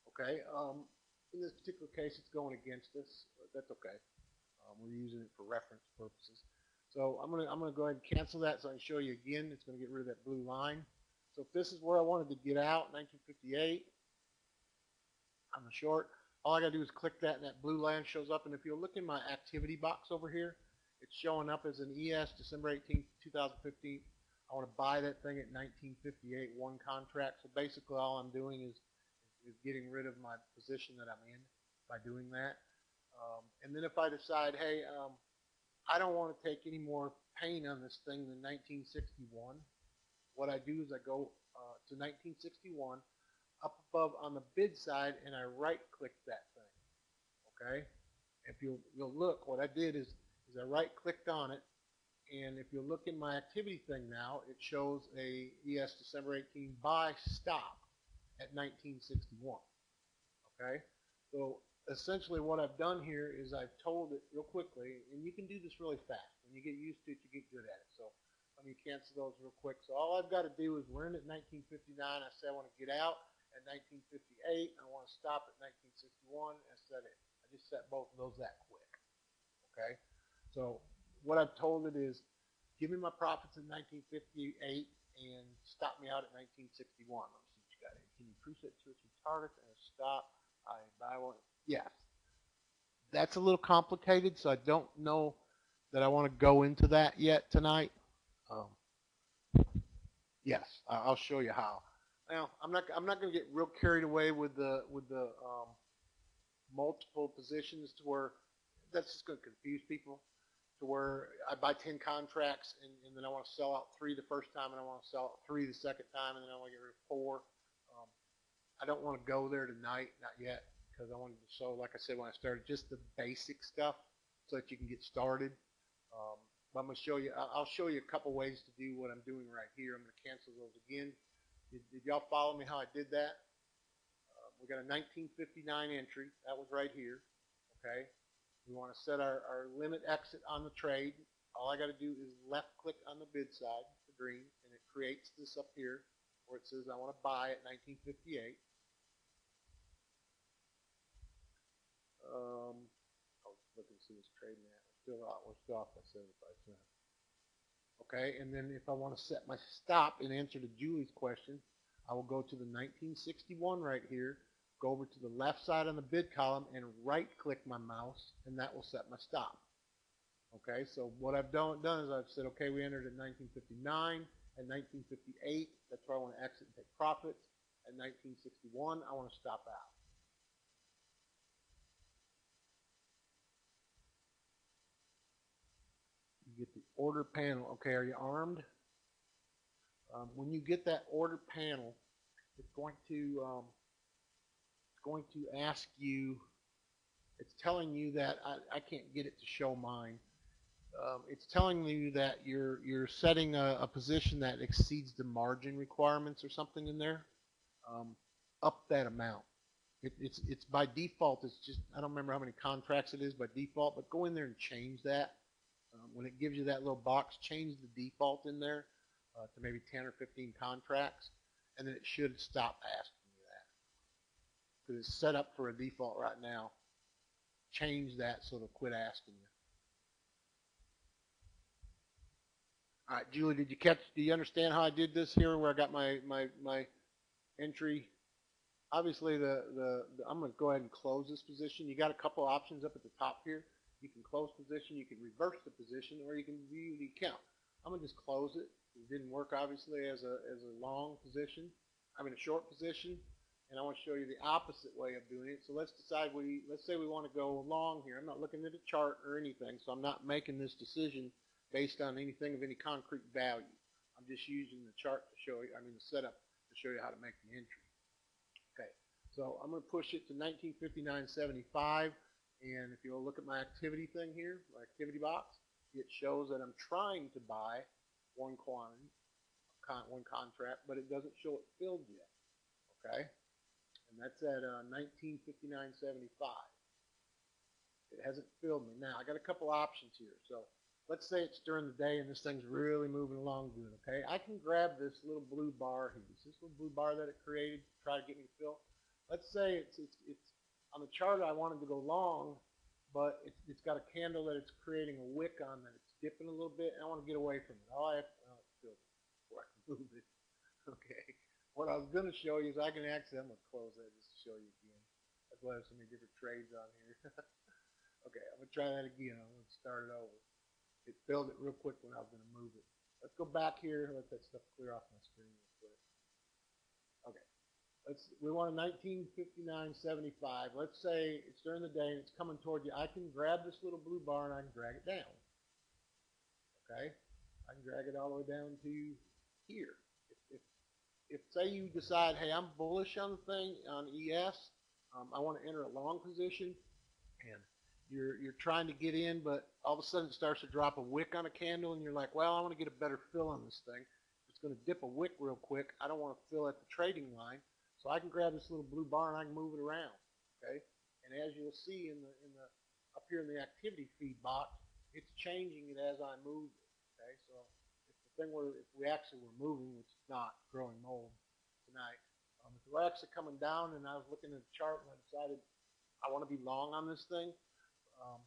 Okay? Um, in this particular case, it's going against us. But that's okay. Um, we're using it for reference purposes. So I'm going to I'm to go ahead and cancel that so I can show you again. It's going to get rid of that blue line. So if this is where I wanted to get out, 1958, I'm a short, all I got to do is click that and that blue line shows up. And if you'll look in my activity box over here, it's showing up as an ES December 18, 2015. I want to buy that thing at 1958, one contract. So basically all I'm doing is, is getting rid of my position that I'm in by doing that. Um, and then if I decide, hey, um, I don't want to take any more pain on this thing than 1961, what I do is I go uh, to 1961 up above on the bid side and I right click that thing. Okay? If you'll, you'll look, what I did is, is I right clicked on it and if you look in my activity thing now, it shows a ES December 18 buy stop at 1961. Okay? So essentially what I've done here is I've told it real quickly, and you can do this really fast. When you get used to it, you get good at it. So let me cancel those real quick. So all I've got to do is we're in at 1959. I say I want to get out at 1958. I want to stop at 1961. and set it. I just set both of those that quick. Okay. So what I've told it is give me my profits in 1958 and stop me out at 1961. Let me see what you got here. Can you preset two or three targets and stop? I buy one. Yes. That's a little complicated, so I don't know that I want to go into that yet tonight. Um, yes, I'll show you how. Now, I'm not I'm not going to get real carried away with the with the um, multiple positions to where that's just going to confuse people. To where I buy 10 contracts and, and then I want to sell out three the first time and I want to sell out three the second time and then I want to get rid of four. Um, I don't want to go there tonight, not yet, because I wanted to show, like I said when I started, just the basic stuff so that you can get started. Um, but I'm going to show you, I'll show you a couple ways to do what I'm doing right here. I'm going to cancel those again. Did, did y'all follow me how I did that? Uh, we got a 1959 entry. That was right here. Okay. We want to set our, our limit exit on the trade. All I got to do is left click on the bid side, the green, and it creates this up here where it says I want to buy at 1958. Um, I was looking to see trading at. We're still out. We're still off by 75 cents. Okay, and then if I want to set my stop in answer to Julie's question, I will go to the 1961 right here, go over to the left side on the bid column and right click my mouse and that will set my stop. Okay, so what I've done, done is I've said, okay, we entered at 1959 and 1958. That's where I want to exit and take profits. At 1961, I want to stop out. You get the order panel. Okay, are you armed? Um, when you get that order panel, it's going to um, it's going to ask you. It's telling you that I, I can't get it to show mine. Um, it's telling you that you're you're setting a, a, position that exceeds the margin requirements or something in there. Um, up that amount. It, it's it's by default. It's just I don't remember how many contracts it is by default, but go in there and change that. Um, when it gives you that little box, change the default in there uh, to maybe 10 or 15 contracts, and then it should stop asking you that. Because it's set up for a default right now. Change that so it'll quit asking you. All right, Julie, did you catch, do you understand how I did this here where I got my, my, my entry? Obviously, the, the, the I'm going to go ahead and close this position. You got a couple options up at the top here. You can close position, you can reverse the position, or you can view the count. I'm going to just close it. It didn't work obviously as a, as a long position. I'm in a short position, and I want to show you the opposite way of doing it. So let's decide we, let's say we want to go long here. I'm not looking at a chart or anything, so I'm not making this decision based on anything of any concrete value. I'm just using the chart to show you, I mean the setup to show you how to make the entry. Okay, so I'm going to push it to 1959.75, and if you'll look at my activity thing here, my activity box, it shows that I'm trying to buy one quantity, one contract, but it doesn't show it filled yet. Okay, and that's at uh, 1959.75. It hasn't filled me. Now I got a couple options here. So let's say it's during the day and this thing's really moving along good, okay? I can grab this little blue bar here. This this little blue bar that it created to try to get me to fill. Let's say it's, it's, it's on the chart I wanted to go long, but it's, it's got a candle that it's creating a wick on that it's dipping a little bit, and I want to get away from it. All I have to, oh, before I can move it. Okay. What I was going to show you is I can actually, I'm going to close that just to show you again. That's why I have so many different trades on here. okay, I'm going to try that again. I'm going to start it over it filled it real quick when I was going to move it. Let's go back here. and Let that stuff clear off my screen. Let's. We want a 1959.75. Let's say it's during the day and it's coming toward you. I can grab this little blue bar and I can drag it down. Okay. I can drag it all the way down to here. If, if, if say you decide, hey, I'm bullish on the thing on ES, um, I want to enter a long position, and you're you're trying to get in, but all of a sudden it starts to drop a wick on a candle, and you're like, well, I want to get a better fill on this thing. It's going to dip a wick real quick. I don't want to fill at the trading line, so I can grab this little blue bar and I can move it around. Okay, and as you'll see in the in the up here in the activity feed box, it's changing it as I move it. Okay, so if the thing were if we actually were moving, which is not growing mold tonight, um, if we're actually coming down and I was looking at the chart and I decided I want to be long on this thing um,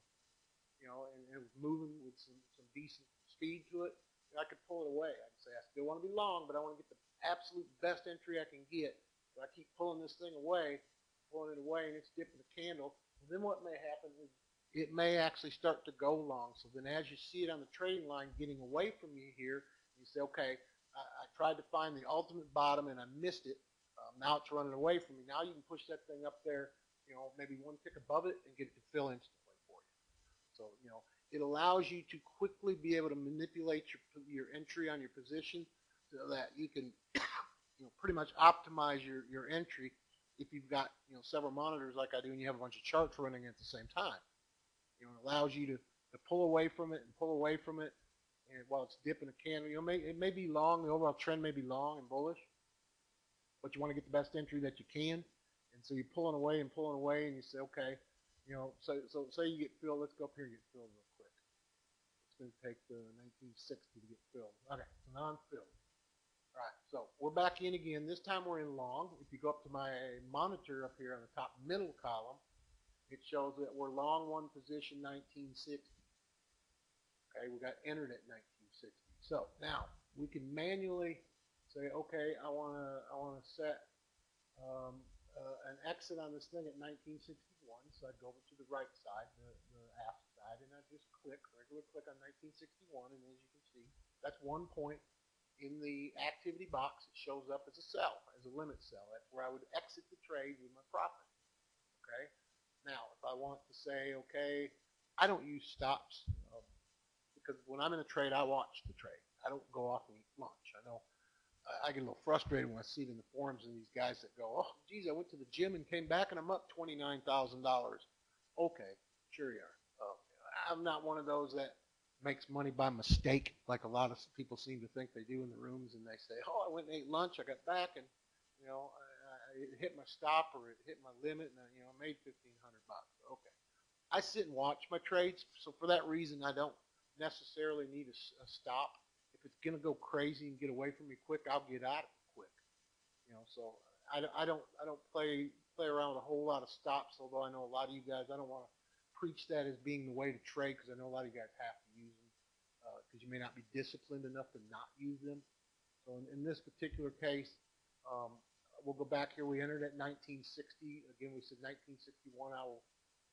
you know, and it was moving with some, some decent speed to it, I could pull it away. I could say, I still want to be long, but I want to get the absolute best entry I can get. I keep pulling this thing away, pulling it away, and it's dipping the candle. And then what may happen is it may actually start to go long. So then as you see it on the trading line getting away from you here, you say, okay, I, I tried to find the ultimate bottom and I missed it. Um, now it's running away from me. Now you can push that thing up there, you know, maybe one tick above it and get it to fill instantly. for you. So, you know, it allows you to quickly be able to manipulate your, your entry on your position so that you can, you know, pretty much optimize your, your entry if you've got, you know, several monitors like I do and you have a bunch of charts running at the same time. You know, it allows you to, to pull away from it and pull away from it and while it's dipping a candle, you know, may, it may be long, the overall trend may be long and bullish, but you want to get the best entry that you can. And so you're pulling away and pulling away and you say, okay, you know, so so say you get filled. Let's go up here and get filled real quick. It's going to take the 1960 to get filled. Okay, so now I'm filled. Right, so we're back in again. This time we're in long. If you go up to my monitor up here on the top middle column, it shows that we're long one position 1960. Okay, we got entered at 1960. So now we can manually say, okay, I want to I want to set um, uh, an exit on this thing at 1961. So I'd go over to the right side, the, the ask side, and I'd just click, regular click on 1961, and as you can see, that's one point in the activity box. It shows up as a sell, as a limit. That's where I would exit the trade with my profit. Okay. Now, if I want to say, okay, I don't use stops um, because when I'm in a trade, I watch the trade. I don't go off and eat lunch. I know I get a little frustrated when I see it in the forums and these guys that go, oh, geez, I went to the gym and came back and I'm up $29,000. Okay, sure you are. Oh, I'm not one of those that makes money by mistake like a lot of people seem to think they do in the rooms and they say, oh, I went and ate lunch, I got back and, you know, I, I hit my stop or it hit my limit and, I, you know, I made 1500 bucks. Okay. I sit and watch my trades, so for that reason, I don't necessarily need a, a stop if it's to go crazy and get away from me quick, I'll get out of it quick. You know, so I, I don't I don't play play around with a whole lot of stops. Although I know a lot of you guys, I don't want to preach that as being the way to trade because I know a lot of you guys have to you may not be disciplined enough to not use them. So in, in this particular case, um, we'll go back here. We entered at 1960. Again, we said 1961. I will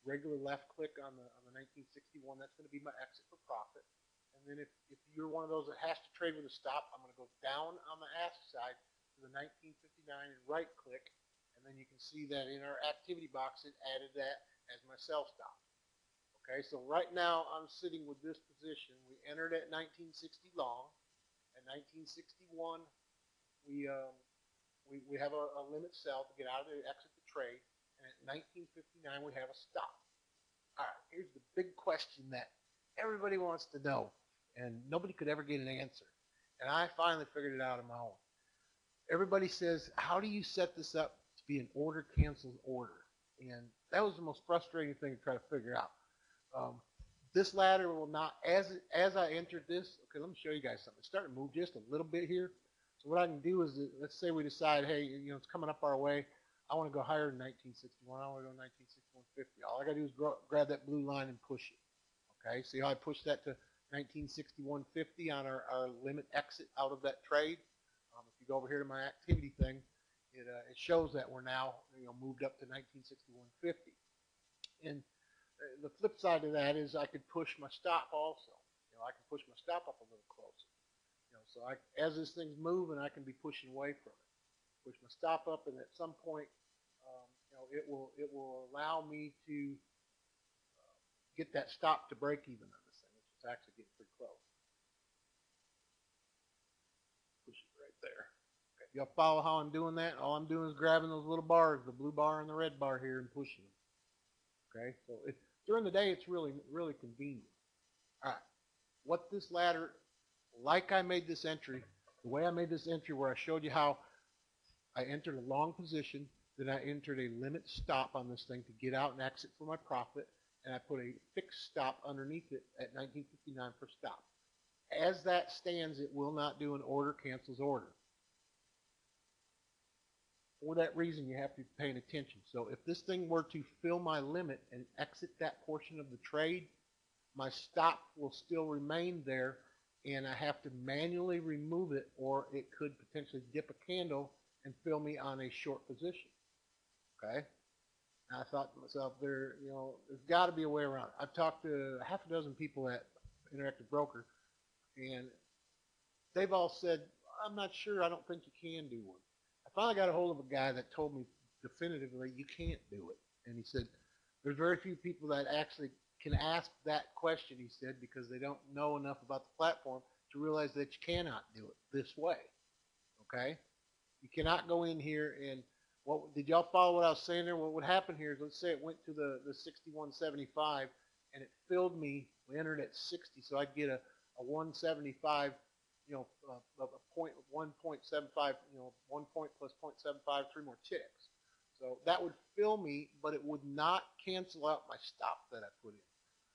regular left click on the on the 1961. That's going to be my exit for profit. And then if, if you're one of those that has to trade with a stop, I'm going to go down on the ask side to the 1959 and right click. And then you can see that in our activity box, it added that as my sell stop. Okay, so right now I'm sitting with this position. We entered at 1960 long. At 1961, we um, we, we have a, a limit sell to get out of the exit the trade. And at 1959, we have a stop. All right, here's the big question that everybody wants to know, and nobody could ever get an answer. And I finally figured it out on my own. Everybody says, how do you set this up to be an order cancels order? And that was the most frustrating thing to try to figure out. Um, this ladder will not, as as I entered this, okay, let me show you guys something. It's starting to move just a little bit here. So what I can do is, let's say we decide, hey, you know, it's coming up our way. I want to go higher than 1961. I want to go 1961.50. All I got to do is grab that blue line and push it. Okay, see how I pushed that to 1961.50 on our, our limit exit out of that trade? Um, if you go over here to my activity thing, it, uh, it shows that we're now you know moved up to 1961.50. And uh, the flip side of that is I could push my stop also. You know, I can push my stop up a little closer. You know, so I, as this thing's moving, I can be pushing away from it. Push my stop up, and at some point, um, you know, it will it will allow me to uh, get that stop to break even on this thing, which is actually getting pretty close. Push it right there. Okay. Y'all follow how I'm doing that? All I'm doing is grabbing those little bars, the blue bar and the red bar here, and pushing them. Okay, so it, during the day, it's really, really convenient. All right, what this ladder, like I made this entry, the way I made this entry where I showed you how I entered a long position, then I entered a limit stop on this thing to get out and exit for my profit, and I put a fixed stop underneath it at 1959 for stop. As that stands, it will not do an order cancels order. For that reason, you have to be paying attention. So if this thing were to fill my limit and exit that portion of the trade, my stop will still remain there, and I have to manually remove it, or it could potentially dip a candle and fill me on a short position. Okay? And I thought to myself, there, you know, there's got to be a way around it. I've talked to half a dozen people at Interactive Broker, and they've all said, I'm not sure. I don't think you can do one. I finally got a hold of a guy that told me definitively you can't do it. And he said, there's very few people that actually can ask that question, he said, because they don't know enough about the platform to realize that you cannot do it this way. Okay? You cannot go in here and what did y'all follow what I was saying there? What would happen here is let's say it went to the, the 6175 and it filled me, we entered at 60, so I'd get a, a 175 you know, uh, a point 1.75, you know, one point plus 0.75, three more ticks. So that would fill me, but it would not cancel out my stop that I put in.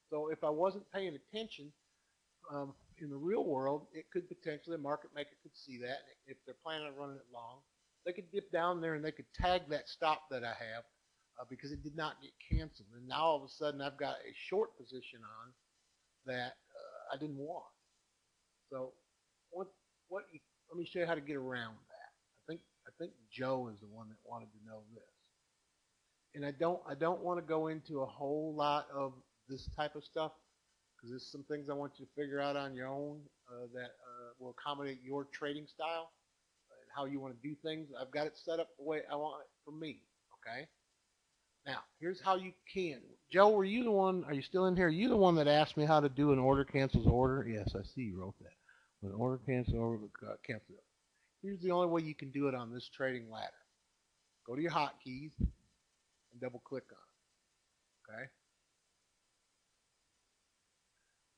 So if I wasn't paying attention um, in the real world, it could potentially, a market maker could see that. If they're planning on running it long, they could dip down there and they could tag that stop that I have uh, because it did not get canceled. And now all of a sudden I've got a short position on that uh, I didn't want. So what what let me show you how to get around that. I think I think Joe is the one that wanted to know this. And I don't I don't want to go into a whole lot of this type of stuff because there's some things I want you to figure out on your own uh, that uh, will accommodate your trading style and how you want to do things. I've got it set up the way I want it for me. Okay. Now, here's how you can. Joe, were you the one, are you still in here? Are you the one that asked me how to do an order cancels order? Yes, I see you wrote that. When order cancel over uh, cancel. Here's the only way you can do it on this trading ladder. Go to your hotkeys and double click on it. Okay.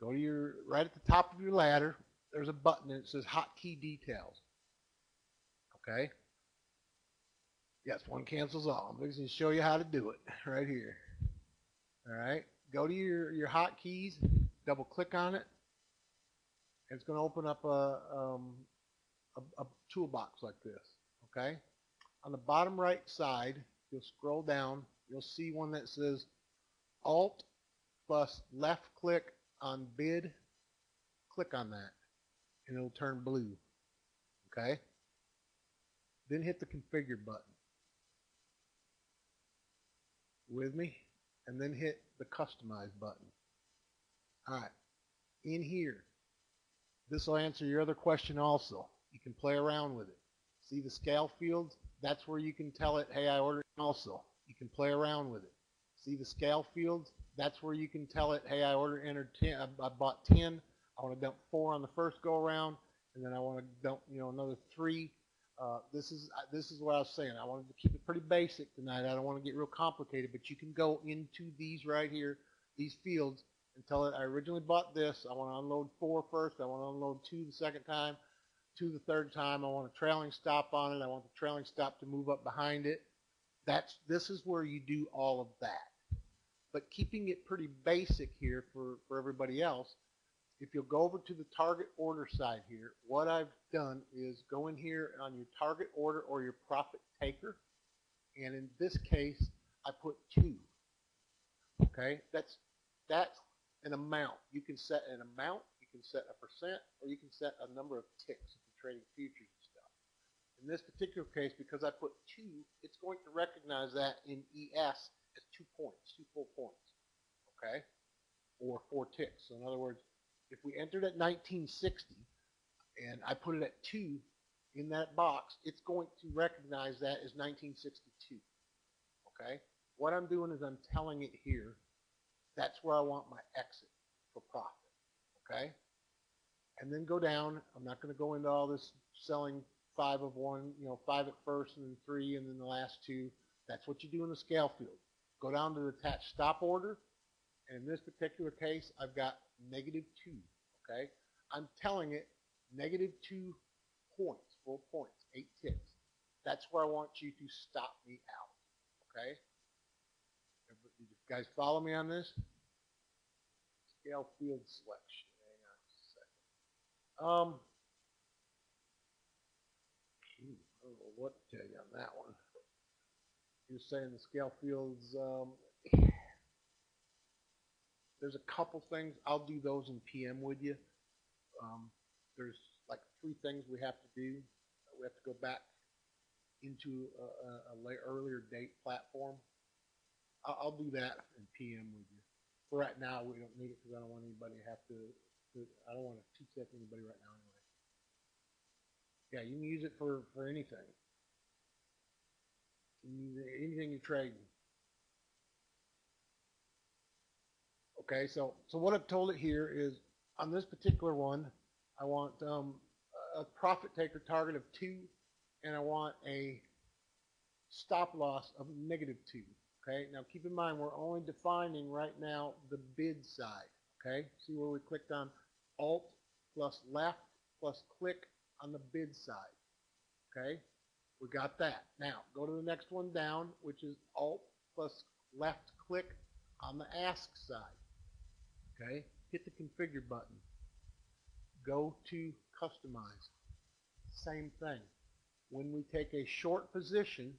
Go to your right at the top of your ladder. There's a button that says hotkey details. Okay. Yes, one cancels all. I'm going to show you how to do it right here. All right. Go to your your hotkeys. Double click on it it's going to open up a, um, a, a toolbox like this. Okay. On the bottom right side, you'll scroll down. You'll see one that says Alt plus left click on bid Click on that and it'll turn blue. Okay? Then hit the configure button. With me? And then hit the customize button. Alright. In here, this will answer your other question also. You can play around with it. See the scale fields? That's where you can tell it, hey, I ordered also. You can play around with it. See the scale fields? That's where you can tell it, hey, I ordered entered 10, I, bought 10. I want to dump four on the first go around, and then I want to dump, you know, another three. Uh, this is uh, this is what I was saying. I wanted to keep it pretty basic tonight. I don't want to get real complicated, but you can go into these right here, these fields, and tell it I originally bought this. I want to unload four first. I want to unload two the second time, two the third time. I want a trailing stop on it. I want the trailing stop to move up behind it. That's this is where you do all of that. But keeping it pretty basic here for, for everybody else, if you'll go over to the target order side here, what I've done is go in here on your target order or your profit taker. And in this case, I put two. Okay, that's that's an amount. You can set an amount, you can set a percent, or you can set a number of ticks if you're trading futures and stuff. In this particular case, because I put two, it's going to recognize that in ES as two points, two full points. Okay, or four ticks. So in other words, if we entered at 1960 and I put it at 2 in that box, it's going to recognize that as 1962. Okay? What I'm doing is I'm telling it here, that's where I want my exit for profit. Okay? And then go down. I'm not going to go into all this selling five of one, you know, five at first and then three and then the last two. That's what you do in the scale field. Go down to the attached stop order. And in this particular case, I've got negative 2, okay? I'm telling it negative 2 points, four points, 8 ticks. That's where I want you to stop me out, okay? Guys follow me on this? Scale field selection. Hang on a second. Um, I don't know what to tell you on that one. You're saying the scale fields, um, there's a couple things. I'll do those in PM with you. Um, there's like three things we have to do. We have to go back into a, a, a earlier date platform. I'll, I'll, do that in PM with you. For right now, we don't need it because I don't want anybody to have to, to, I don't want to teach that to anybody right now anyway. Yeah, you can use it for, for anything. You can use it, anything you're trading. Okay, so so what I've told it here is on this particular one, I want um, a profit taker target of two, and I want a stop loss of negative two. Okay, now keep in mind we're only defining right now the bid side. Okay, see where we clicked on Alt plus left plus click on the bid side. Okay, we got that. Now go to the next one down, which is Alt plus left click on the ask side. Okay, hit the configure button. Go to customize. Same thing. When we take a short position,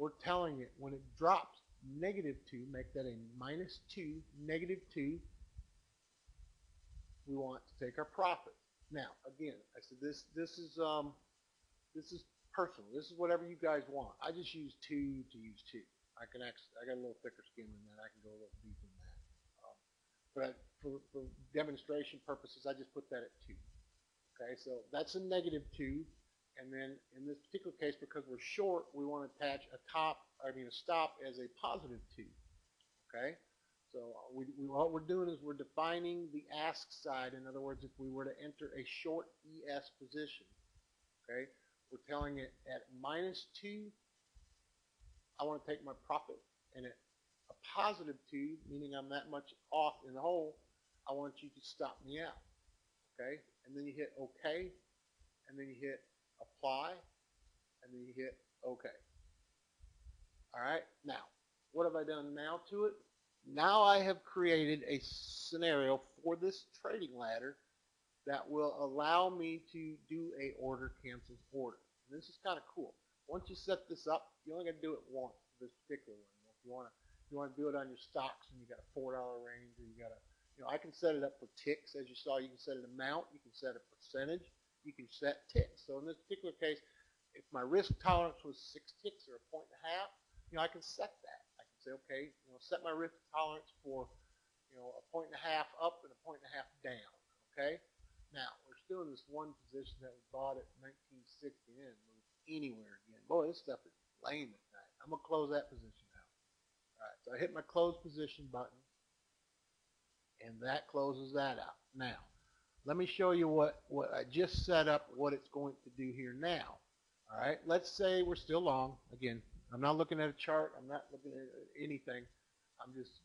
we're telling it when it drops negative 2, make that a minus 2, negative 2, we want to take our profit. Now, again, I said this this is um this is personal. This is whatever you guys want. I just use 2 to use 2. I can actually I got a little thicker skin than that. I can go a little deeper than that. but for, for demonstration purposes, I just put that at 2. Okay, so that's a negative 2. And then in this particular case, because we're short, we want to attach a top, I mean a stop as a positive 2. Okay, so uh, we, we, what we're doing is we're defining the ask side. In other words, if we were to enter a short ES position, okay, we're telling it at minus 2, I want to take my profit. And at a positive 2, meaning I'm that much off in the hole, I want you to stop me out. Okay? And then you hit OK, and then you hit Apply, and then you hit OK. All right? Now, what have I done now to it? Now I have created a scenario for this trading ladder that will allow me to do a order cancels order. And this is kind of cool. Once you set this up, you only got to do it once for this particular one. If you want to you want to do it on your stocks and you got a four dollar range or you got a you You know, I can set it up for ticks, as you saw. You can set an amount. You can set a percentage. You can set ticks. So in this particular case, if my risk tolerance was six ticks or a point and a half, you know, I can set that. I can say, okay, you know, set my risk tolerance for, you know, a point and a half up and a point and a half down. Okay. Now we're still in this one position that we bought at 1960 and move anywhere again. Boy, this stuff is lame at night. I'm gonna close that position out. All right. So I hit my close position button, and that closes that out. Now, let me show you what what I just set up. What it's going to do here now. All right. Let's say we're still long. Again, I'm not looking at a chart. I'm not looking at anything. I'm just,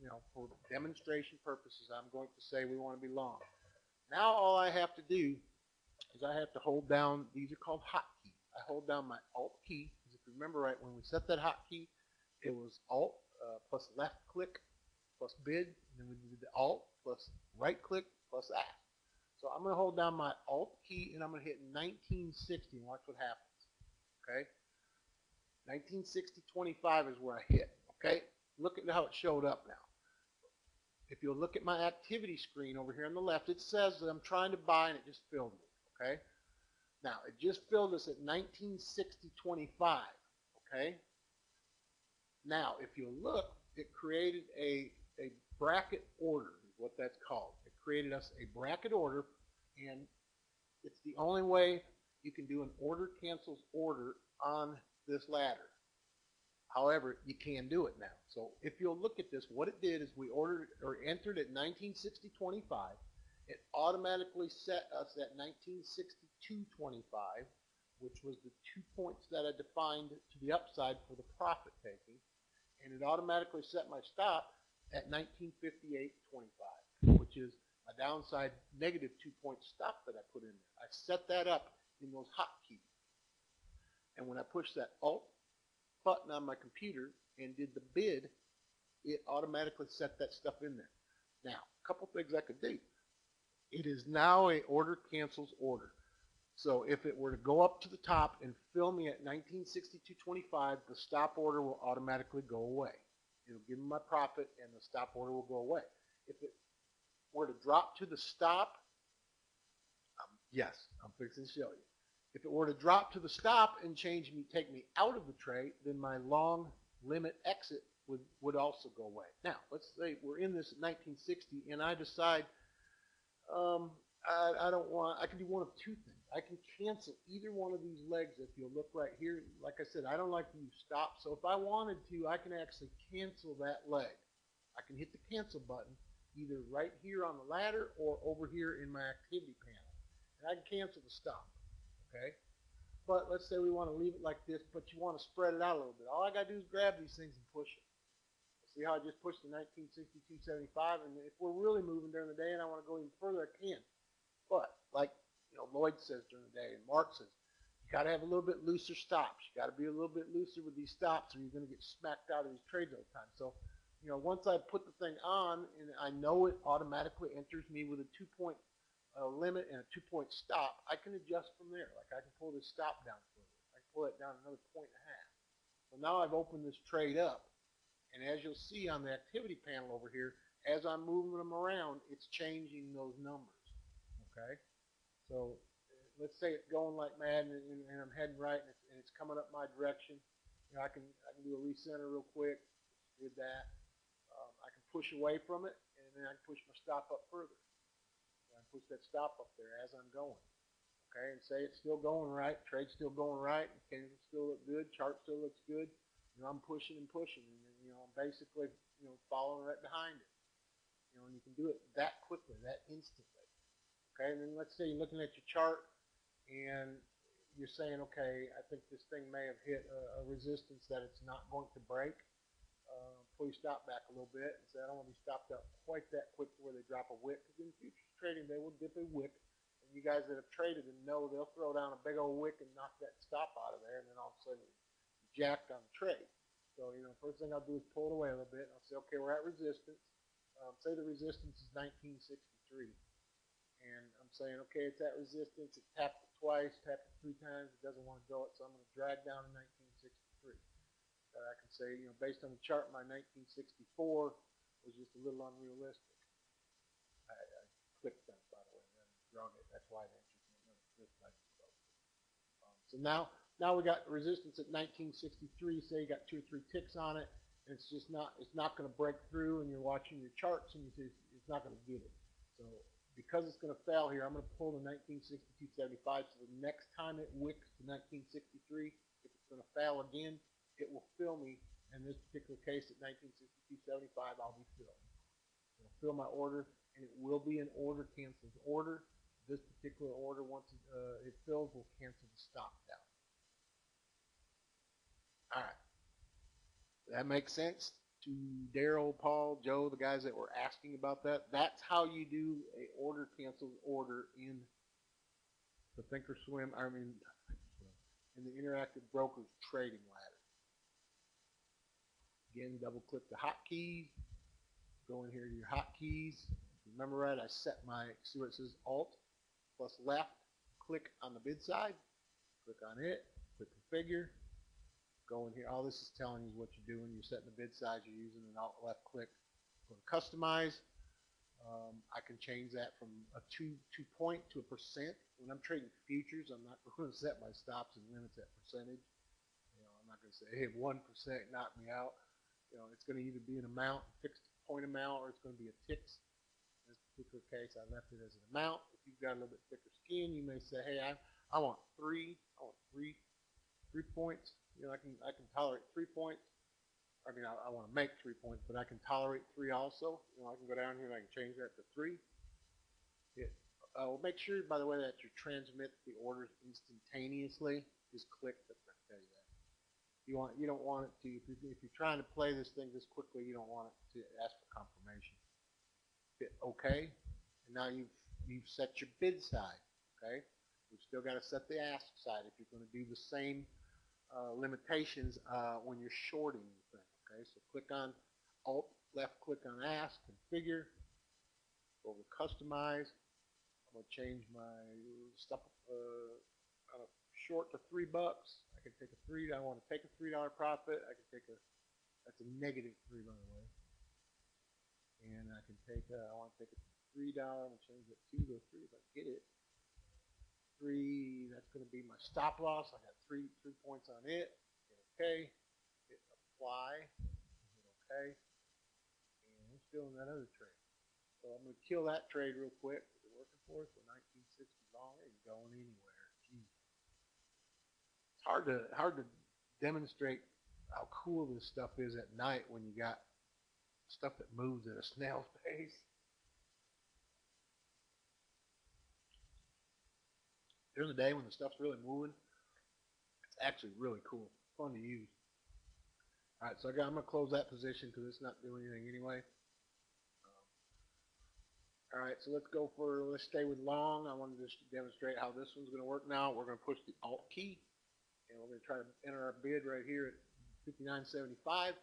you know, for demonstration purposes, I'm going to say we want to be long. Now all I have to do is I have to hold down, these are called hotkeys. I hold down my Alt key, because if you remember right, when we set that hotkey, it was Alt uh, plus left click plus bid, and then we did the Alt plus right click plus app. So I'm going to hold down my Alt key, and I'm going to hit 1960 and watch what happens. Okay? 1960-25 is where I hit. Okay? Look at how it showed up now. If you'll look at my activity screen over here on the left, it says that I'm trying to buy and it just filled me. Okay? Now, it just filled us at 1960-25. Okay? Now, if you look, it created a, a bracket order, is what that's called. Created us a bracket order, and it's the only way you can do an order cancels order on this ladder. However, you can do it now. So if you'll look at this, what it did is we ordered or entered at 1960.25. It automatically set us at 1962.25, which was the two points that I defined to the upside for the profit taking. And it automatically set my stop at 1958.25, which is a downside negative two point stop that I put in there. I set that up in those hotkeys. And when I push that Alt button on my computer and did the bid, it automatically set that stuff in there. Now, a couple things I could do. It is now a order cancels order. So if it were to go up to the top and fill me at 1962.25, the stop order will automatically go away. It'll give me my profit and the stop order will go away. If it were to drop to the stop, um, yes, I'm fixing to show you. If it were to drop to the stop and change me, take me out of the trade, then my long limit exit would, would also go away. Now, let's say we're in this 1960 and I decide um, I, I don't want, I can do one of two things. I can cancel either one of these legs if you'll look right here. Like I said, I don't like to use stop. So if I wanted to, I can actually cancel that leg. I can hit the cancel button either right here on the ladder or over here in my activity panel. And I can cancel the stop okay? But let's say we want to leave it like this, but you want to spread it out a little bit. All I got to do is grab these things and push it. See how I just pushed the 1962.75, and if we're really moving during the day and I want to go even further, I can. But like you know, Lloyd says during the day, and Mark says, you got to have a little bit looser stops. You got to be a little bit looser with these stops, or you're going to get smacked out of these trades all the time. So, you know, once I put the thing on and I know it automatically enters me with a two-point a uh, limit and a two-point stop, I can adjust from there. Like I can pull this stop down further. I can pull it down another point and a half. So now I've opened this trade up. And as you'll see on the activity panel over here, as I'm moving them around, it's changing those numbers. Okay? So uh, let's say it's going like mad and, and I'm heading right and it's, and it's, coming up my direction. You know, I can I can do a recenter real quick. Did that. Can push away from it and then I can push my stop up further I push that stop up there as I'm going. Okay, and say it's still going right, trade's still going right, candles still look good, chart still looks good. You know, I'm pushing and pushing, and you know, I'm basically you know following right behind it. You know, and you can do it that quickly, that instantly. Okay, and then let's say you're looking at your chart, and you're saying, okay, I think this thing may have hit a, a resistance that it's not going to break pull your stop back a little bit and say, I don't want to be stopped up quite that quick where they drop a wick. Because in futures trading, they will dip a wick. And you guys that have traded and know they'll throw down a big old wick and knock that stop out of there. And then all of a sudden, jacked on the trade. So, you know, first thing I'll do is pull it away a little bit. And I'll say, okay, we're at resistance. Um, say the resistance is 1963. And I'm saying, okay, it's at resistance. It tapped it twice, tapped it three times. It doesn't want to go it, so I'm going to drag down to 1963 that I can say, you know, based on the chart, my 1964 was just a little unrealistic. click fence, by the way, and drug it. That's why that type of stuff. Um, so now, now we got resistance at 1963. Say you got two or three ticks on it, and it's just not, it's not going to break through. And you're watching your charts, and you it's, it's not going to get it. So because it's going to fail here, I'm going to pull the 1962-75. So the next time it wicks to 1963, if it's going to fail again, it will fill me. In this particular case, at 1962.75, I'll be filled. It'll fill my order, and it will be an order cancels order. This particular order, once it, uh, it fills, will cancel the stop down. All right. That makes sense to Daryl, Paul, Joe, the guys that were asking about that. That's how you do a order cancels order in the Thinkorswim, I mean, in the Interactive Brokers Trading Ladder. Again, double click the hotkeys. Go in here to your hotkeys. Remember right, I set my, see where it says Alt plus left. Click on the bid side. Click on it. Click configure. Go in here. All this is telling you what you're doing. You're setting the bid size you're using an Alt left click. Go to customize. Um, I can change that from a two two point to a percent. When I'm trading futures, I'm not going to set my stops and limits at percentage. You know, I'm not going to say, hey, one percent knock me out. You know, it's going to either be an amount, fixed point amount, or it's going to be a ticks. In this particular case, I left it as an amount. If you've got a little bit thicker skin, you may say, hey, I I want three, I want three, three points. You know, I can I can tolerate three points. I mean, I, I want to make three points, but I can tolerate three also. You know, I can go down here and I can change that to three. It, uh, make sure, by the way, that you transmit the orders instantaneously. Just click the you want, you don't want it to. If, you, if you're trying to play this thing this quickly, you don't want it to ask for confirmation. Hit OK, and now you've you've set your bid side. Okay, we've still got to set the ask side if you're going to do the same uh, limitations uh, when you're shorting the thing. Okay, so click on Alt, left click on Ask, Configure, go over Customize. I'm going to change my stop uh, on a short to three bucks. I can take a three. I want to take a three dollar profit. I can take a that's a negative three by the way. And I can take a, I want to take a three dollar. I'm gonna change it two to a three if I get it. Three. That's going to be my stop loss. I got three three points on it. Hit okay. Hit apply. Hit okay. And I'm still in that other trade. So I'm going to kill that trade real quick. It working for us? We're 1960 long. Ain't going anywhere. Hard to hard to demonstrate how cool this stuff is at night when you got stuff that moves at a snail's pace. During the day when the stuff's really moving, it's actually really cool. Fun to use. All right, so I going to close that position because it's not doing anything anyway. Um, all right, so let's go for, let's stay with long. I wanted to just demonstrate how this one's going to work now. We're going to push the Alt key, and we're going to try to enter our bid right here at 59.75.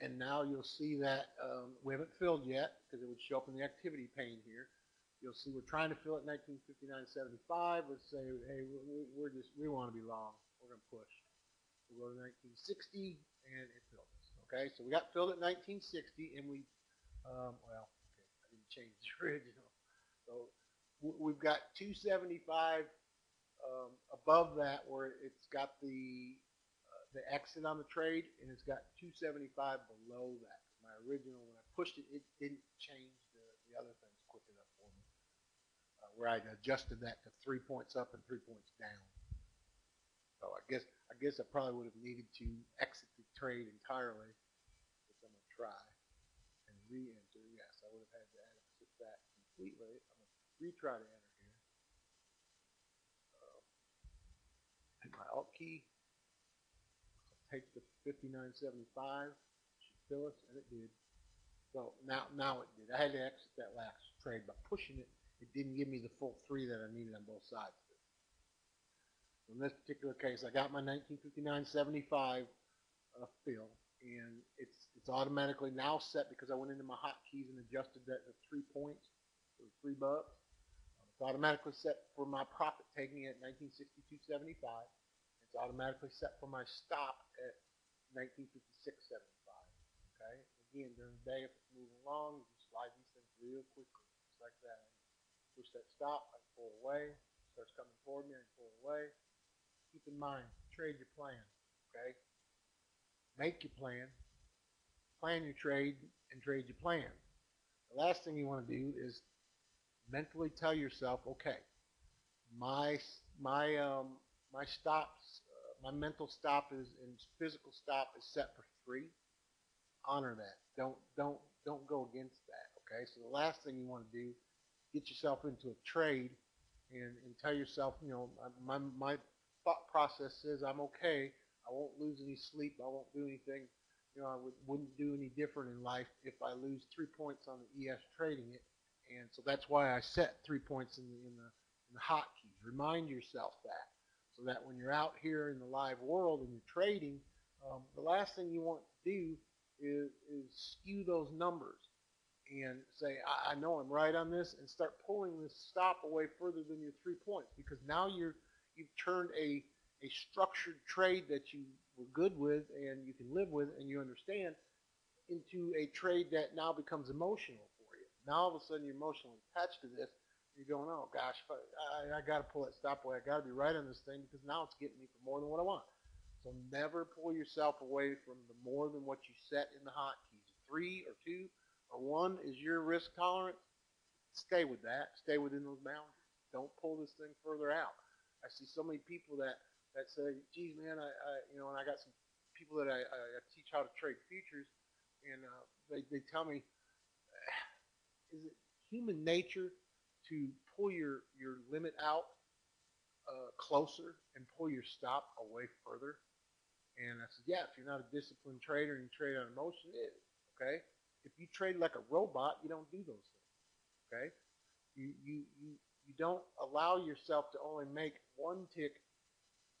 And now you'll see that um, we haven't filled yet because it would show up in the activity pane here. You'll see we're trying to fill at 1959.75. Let's say, hey, we- we're just, we want to be long. We're going to push. We'll go to 1960 and it filled us. Okay, so we got filled at 1960 and we, um, well, okay, I didn't change the original. So we've got 275 um, above that where it's got the uh, the exit on the trade and it's got 275 below that. My original, when I pushed it, it didn't change the, the other things quick enough for me. Uh, where I adjusted that to three points up and three points down. So I guess I guess I probably would have needed to exit the trade entirely, which I'm gonna try and re-enter. Yes, I would have had to exit that completely. I'm gonna retry to enter here. Um, hit my Alt key. Take the 5975. Should fill us, and it did. So now now it did. I had to exit that last trade by pushing it. It didn't give me the full three that I needed on both sides. In this particular case, I got my 1959.75 uh, fill, and it's it's automatically now set because I went into my hotkeys and adjusted that to three points, or three bucks. It's automatically set for my profit taking at 1962.75. Automatically set for my stop at 1956.75. Okay. Again, during the day, if it's moving along, you slide these things real quickly. just like that. Push that stop, I pull away, starts coming toward me, I pull away. Keep in mind, trade your plan, okay? Make your plan, plan your trade, and trade your plan. The last thing you want to do is mentally tell yourself, okay, my my um my stops, my mental stop is and physical stop is set for three. Honor that. Don't don't don't go against that. Okay. So the last thing you want to do, get yourself into a trade, and and tell yourself, you know, my my thought process says I'm okay. I won't lose any sleep. I won't do anything. You know, I would, wouldn't do any different in life if I lose three points on the ES trading it. And so that's why I set three points in the in the, in the hotkeys. Remind yourself that, so that when you're out here in the live world and you're trading, um, the last thing you want to do is, is skew those numbers and say, I, I know I'm right on this, and start pulling this stop away further than your three points because now you're you've turned a a structured trade that you were good with and you can live with and you understand into a trade that now becomes emotional for you. Now all of a sudden you're emotionally attached to this. You're going, oh gosh, I, I got to pull that stop away. I got to be right on this thing because now it's getting me for more than what I want. So never pull yourself away from the more than what you set in the hotkeys. Three or two or one is your risk tolerance. Stay with that. Stay within those boundaries. Don't pull this thing further out. I see so many people that that say, geez, man, I, I you know, and I got some people that I, I teach how to trade futures, and uh, they, they tell me, is it human nature to pull your, your limit out uh, closer and pull your stop away further? And I said, yeah, if you're not a disciplined trader and you trade on emotion, it is, okay? If you trade like a robot, you don't do those things, okay? You, you, you, you don't allow yourself to only make one tick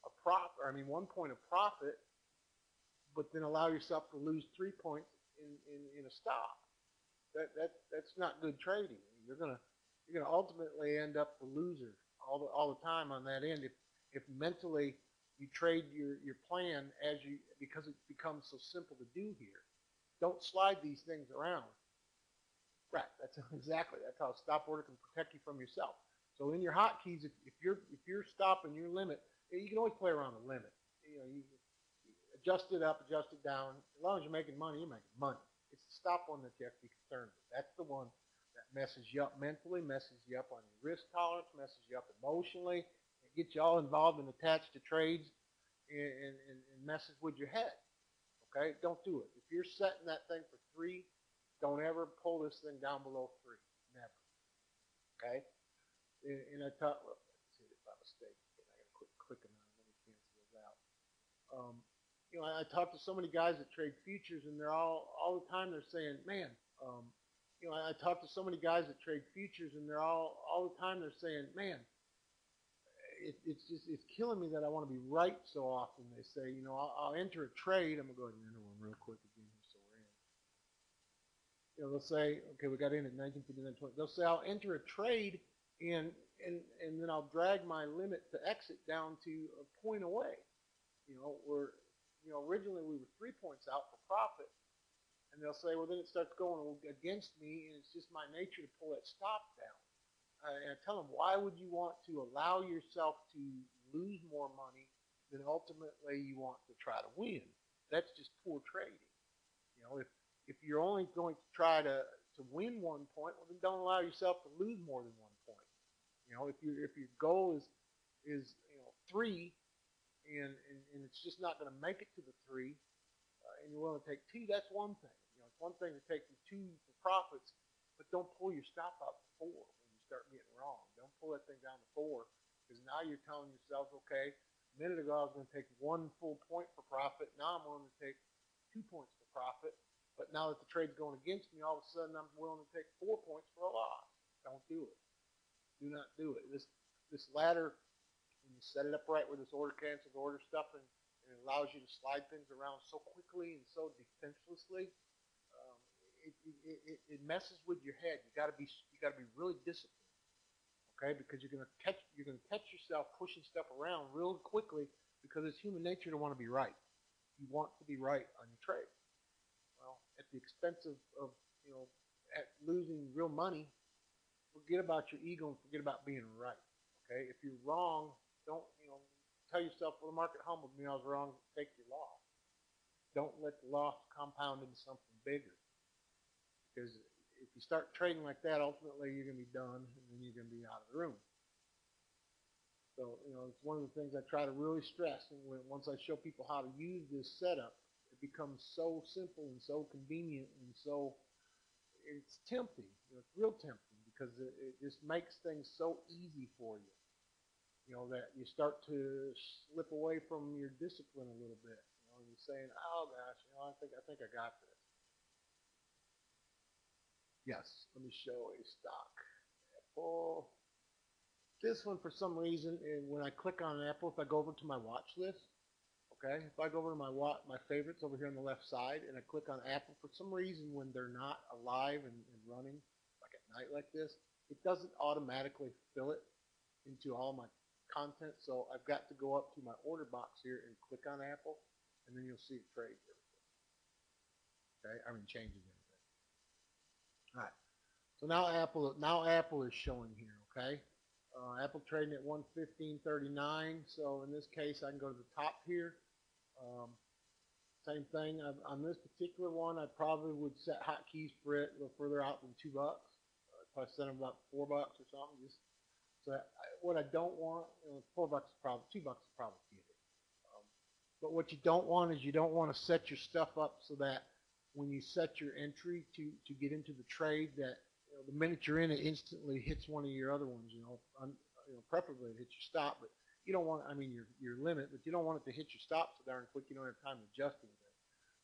a profit, I mean, one point of profit, but then allow yourself to lose three points in, in, in a stop. That, that, that's not good trading. You're gonna, you're gonna ultimately end up the loser all the, all the time on that end if, if mentally you trade your, your plan as you, because it becomes so simple to do here. Don't slide these things around. Right, that's exactly, that's how a stop order can protect you from yourself. So in your hotkeys, if, if you're if you're stopping your limit you can always play around the limit. You know, you adjust it up, adjust it down. As long as you're making money, you're making money. It's the stop one that you have to be concerned with. That's the one messes you up mentally, messes you up on your risk tolerance, messes you up emotionally, and gets you all involved and attached to trades and, and, and messes with your head. Okay? Don't do it. If you're setting that thing for three, don't ever pull this thing down below three. Never. Okay? And, I taught, well, Um, you know, I, I talk to so many guys that trade futures, and they're all all the time they're saying, "Man, um, you know, I, I talk to so many guys that trade futures, and they're all all the time they're saying, "Man, it, it's just it's killing me that I want to be right so often." They say, you know, I'll, I'll enter a trade. I'm gonna go ahead and enter one real quick again, so we're in. You know, they'll say, okay, we got in at 1959, 20. They'll say I'll enter a trade, and and and then I'll drag my limit to exit down to a point away. You know, we're, you know, originally we were three points out for profit, and they'll say, well, then it starts going against me, and it's just my nature to pull that stop down. Uh, and I tell them, why would you want to allow yourself to lose more money than ultimately you want to try to win? That's just poor trading. You know, if if you're only going to try to to win one point, well, then don't allow yourself to lose more than one point. You know, if you if your goal is is you know three and, and, and it's just not going to make it to the three, uh, and you're willing to take two, that's one thing. One thing to take the two for profits, but don't pull your stop out to four when you start getting wrong. Don't pull that thing down to four because now you're telling yourself, okay, a minute ago I was going to take one full point for profit. Now I'm willing to take two points for profit. But now that the trade's going against me, all of a sudden I'm willing to take four points for a loss. Don't do it. Do not do it. This this ladder when you set it up right with this order canceled order stuff and, it allows you to slide things around so quickly and so defenselessly, it, it, it, messes with your head. You got to be you got to be really disciplined, okay? Because you're gonna catch you're gonna catch yourself pushing stuff around real quickly because it's human nature to want to be right. You want to be right on your trade. Well, at the expense of, of you know at losing real money, forget about your ego and forget about being right. Okay, if you're wrong, don't you know? Tell yourself, well, the market humbled me. I was wrong. Take your loss. Don't let the loss compound into something bigger. Because if you start trading like that, ultimately you're going to be done, and then you're going to be out of the room. So, you know, it's one of the things I try to really stress. And when, once I show people how to use this setup, it becomes so simple and so convenient and so it's tempting. You know, it's real tempting because it, it just makes things so easy for you. You know that you start to slip away from your discipline a little bit. You know, you're saying, "Oh gosh, you know, I think I think I got this." Yes, let me show a stock. Apple. This one, for some reason, when I click on Apple, if I go over to my watch list, okay, if I go over to my my favorites over here on the left side, and I click on Apple, for some reason, when they're not alive and, and running, like at night like this, it doesn't automatically fill it into all my content. So I've got to go up to my order box here and click on Apple, and then you'll see it everything. Okay, I mean changes everything. So now Apple now Apple is showing here. Okay. Uh, Apple trading at 115.39. So in this case, I can go to the top here. Um, same thing I, on this particular one. I probably would set hotkeys for it a little further out than two bucks. Uh, probably set them about four bucks or something. Just so I, what I don't want, you know, four bucks is probably two bucks is probably it. Um, but what you don't want is you don't want to set your stuff up so that when you set your entry to to get into the trade that know, the minute you're in, it instantly hits one of your other ones. You know, un, you know, preferably it hits your stop, but you don't want. I mean, your your limit, but you don't want it to hit your stop so darn quick. You don't have time to adjust.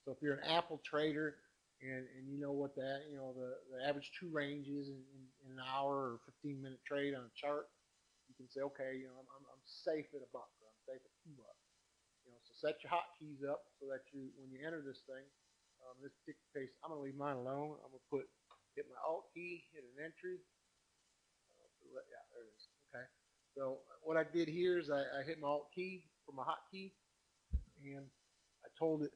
So if you're an Apple trader and and you know what that you know the the average true range is in, in, in an hour or 15 minute trade on a chart, you can say, okay, you know, I'm I'm, I'm safe at a buck or I'm safe at two bucks. You know, so set your hotkeys up so that you when you enter this thing, um, this particular case, I'm gonna leave mine alone. I'm gonna put hit my Alt key, hit an entry. Uh, yeah, there it is. Okay. So what I did here is I, I hit my Alt key for my hotkey, and I told it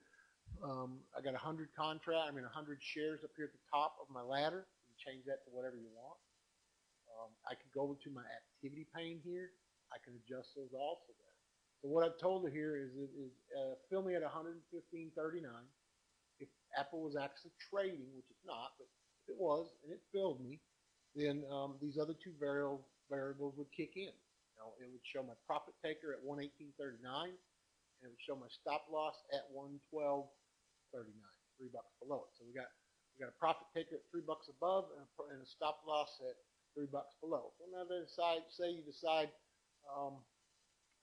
um, I got 100 contract, I mean 100 shares up here at the top of my ladder. You change that to whatever you want. Um, I can go into my activity pane here. I can adjust those also there. So what I've told it here is, it is uh, fill me at 115.39. If Apple was actually trading, which it's not, but it was, and it filled me, then um, these other two variables variables would kick in. Know, it would show my profit taker at 118.39, and it would show my stop loss at 112.39, three bucks below it. So we got we got a profit taker at three bucks above and a, and a stop loss at three bucks below. So now they decide, say you decide, um,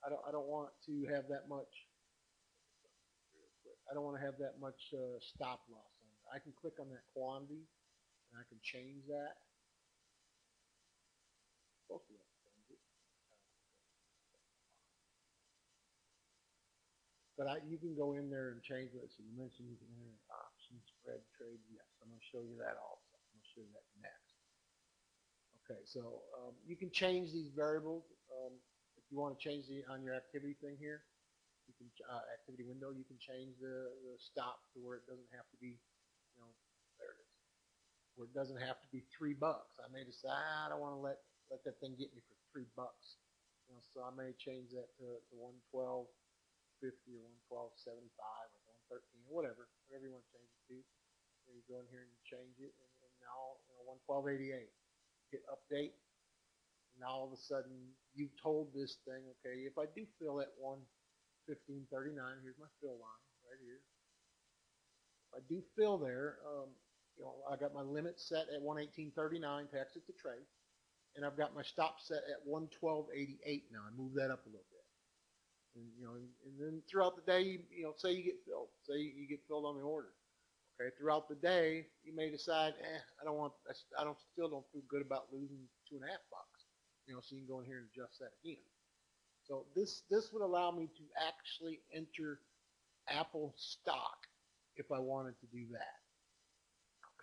I don't I don't want to have that much. I don't want to have that much uh, stop loss. I can click on that quantity and I can change that. But I, you can go in there and change it. So you mentioned you can enter option spread trade. Yes, I'm going to show you that also. I'm going to show you that next. Okay, so um, you can change these variables. Um, if you want to change the on your activity thing here, you can uh, activity window. You can change the, the stop to where it doesn't have to be, where it doesn't have to be three bucks. I may decide I don't want to let let that thing get me for three bucks. You know, so I may change that to, to one twelve fifty or one twelve seventy five or one thirteen or whatever, whatever you want to change it to. You go in here and you change it, and, and now you know, one twelve eighty eight. Hit update. Now all of a sudden you've told this thing, okay, if I do fill at one fifteen thirty nine, here's my fill line right here. If I do fill there, um, you know, I got my limit set at 118.39 to exit the trade, and I've got my stop set at 112.88 now. I move that up a little bit. And, you know, and, and then throughout the day, you, you know, say you get filled, say you get filled on the order. Okay, throughout the day, you may decide, eh, I don't want, I don't, still don't feel good about losing two and a half bucks. You know, so you can go in here and adjust that again. So this this would allow me to actually enter Apple stock if I wanted to do that.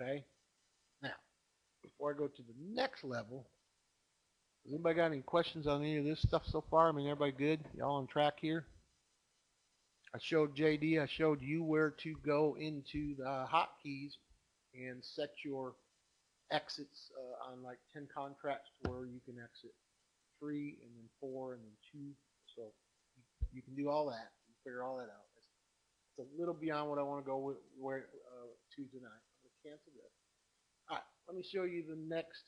Okay? Now, before I go to the next level, has anybody got any questions on any of this stuff so far? I mean, everybody good? Y'all on track here? I showed JD, I showed you where to go into the hotkeys and set your exits uh, on like 10 contracts where you can exit three and then four and then two. So you, you can do all that. You figure all that out. It's, it's a little beyond what I want to go with where uh, to tonight. Cancel this. All right, let me show you the next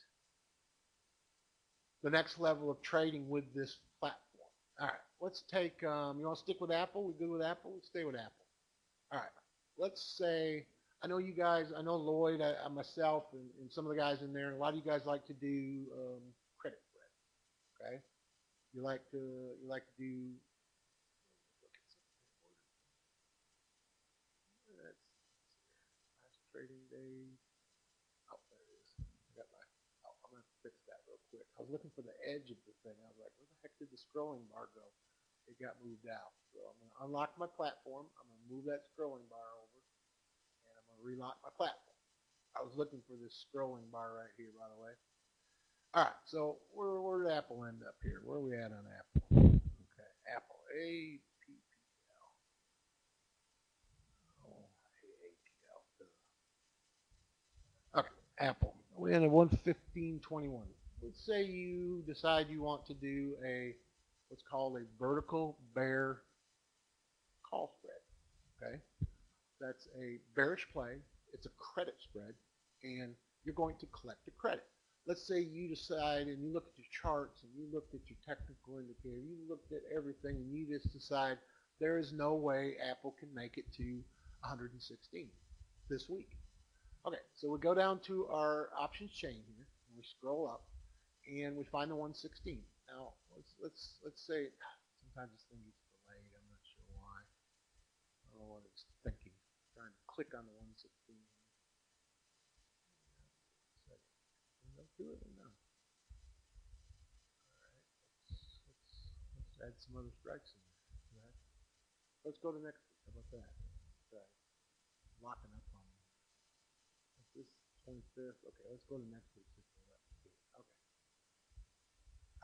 the next level of trading with this platform. All right, let's take, um, you want to stick with Apple? We good with Apple? Let's stay with Apple. All right, let's say, I know you guys, I know Lloyd, I, I myself, and, and some of the guys in there, a lot of you guys like to do um, credit spread, okay? You like to, you like to do, let's, last trading day, oh, there it is. I got my, oh, I'm gonna fix that real quick. I was looking for the edge of the thing. I was like, where the heck did the scrolling bar go? It got moved out. So I'm gonna unlock my platform. I'm gonna move that scrolling bar over, and I'm gonna relock my platform. I was looking for this scrolling bar right here, by the way. All right, so where where did Apple end up here? Where are we at on Apple? Okay, Apple A P P L. Oh, A P L. Okay, Apple. We ended one fifteen twenty one. Let's say you decide you want to do a what's called a vertical bear call spread. Okay, that's a bearish play. It's a credit spread, and you're going to collect a credit. Let's say you decide and you look at your charts and you looked at your technical indicator, you looked at everything, and you just decide there is no way Apple can make it to 116 this week. Okay, so we go down to our options chain here, and we scroll up, and we find the 116. Now, let's let's let's say sometimes this thing gets delayed. I'm not sure why. I don't know what it's thinking. trying to click on the 116. Can I do it or no? All right, let's, let's, let's add some other strikes in there. Right. Let's go to next. How about that? Okay. Locking up on. This 25th? Okay, let's go to next week. Okay.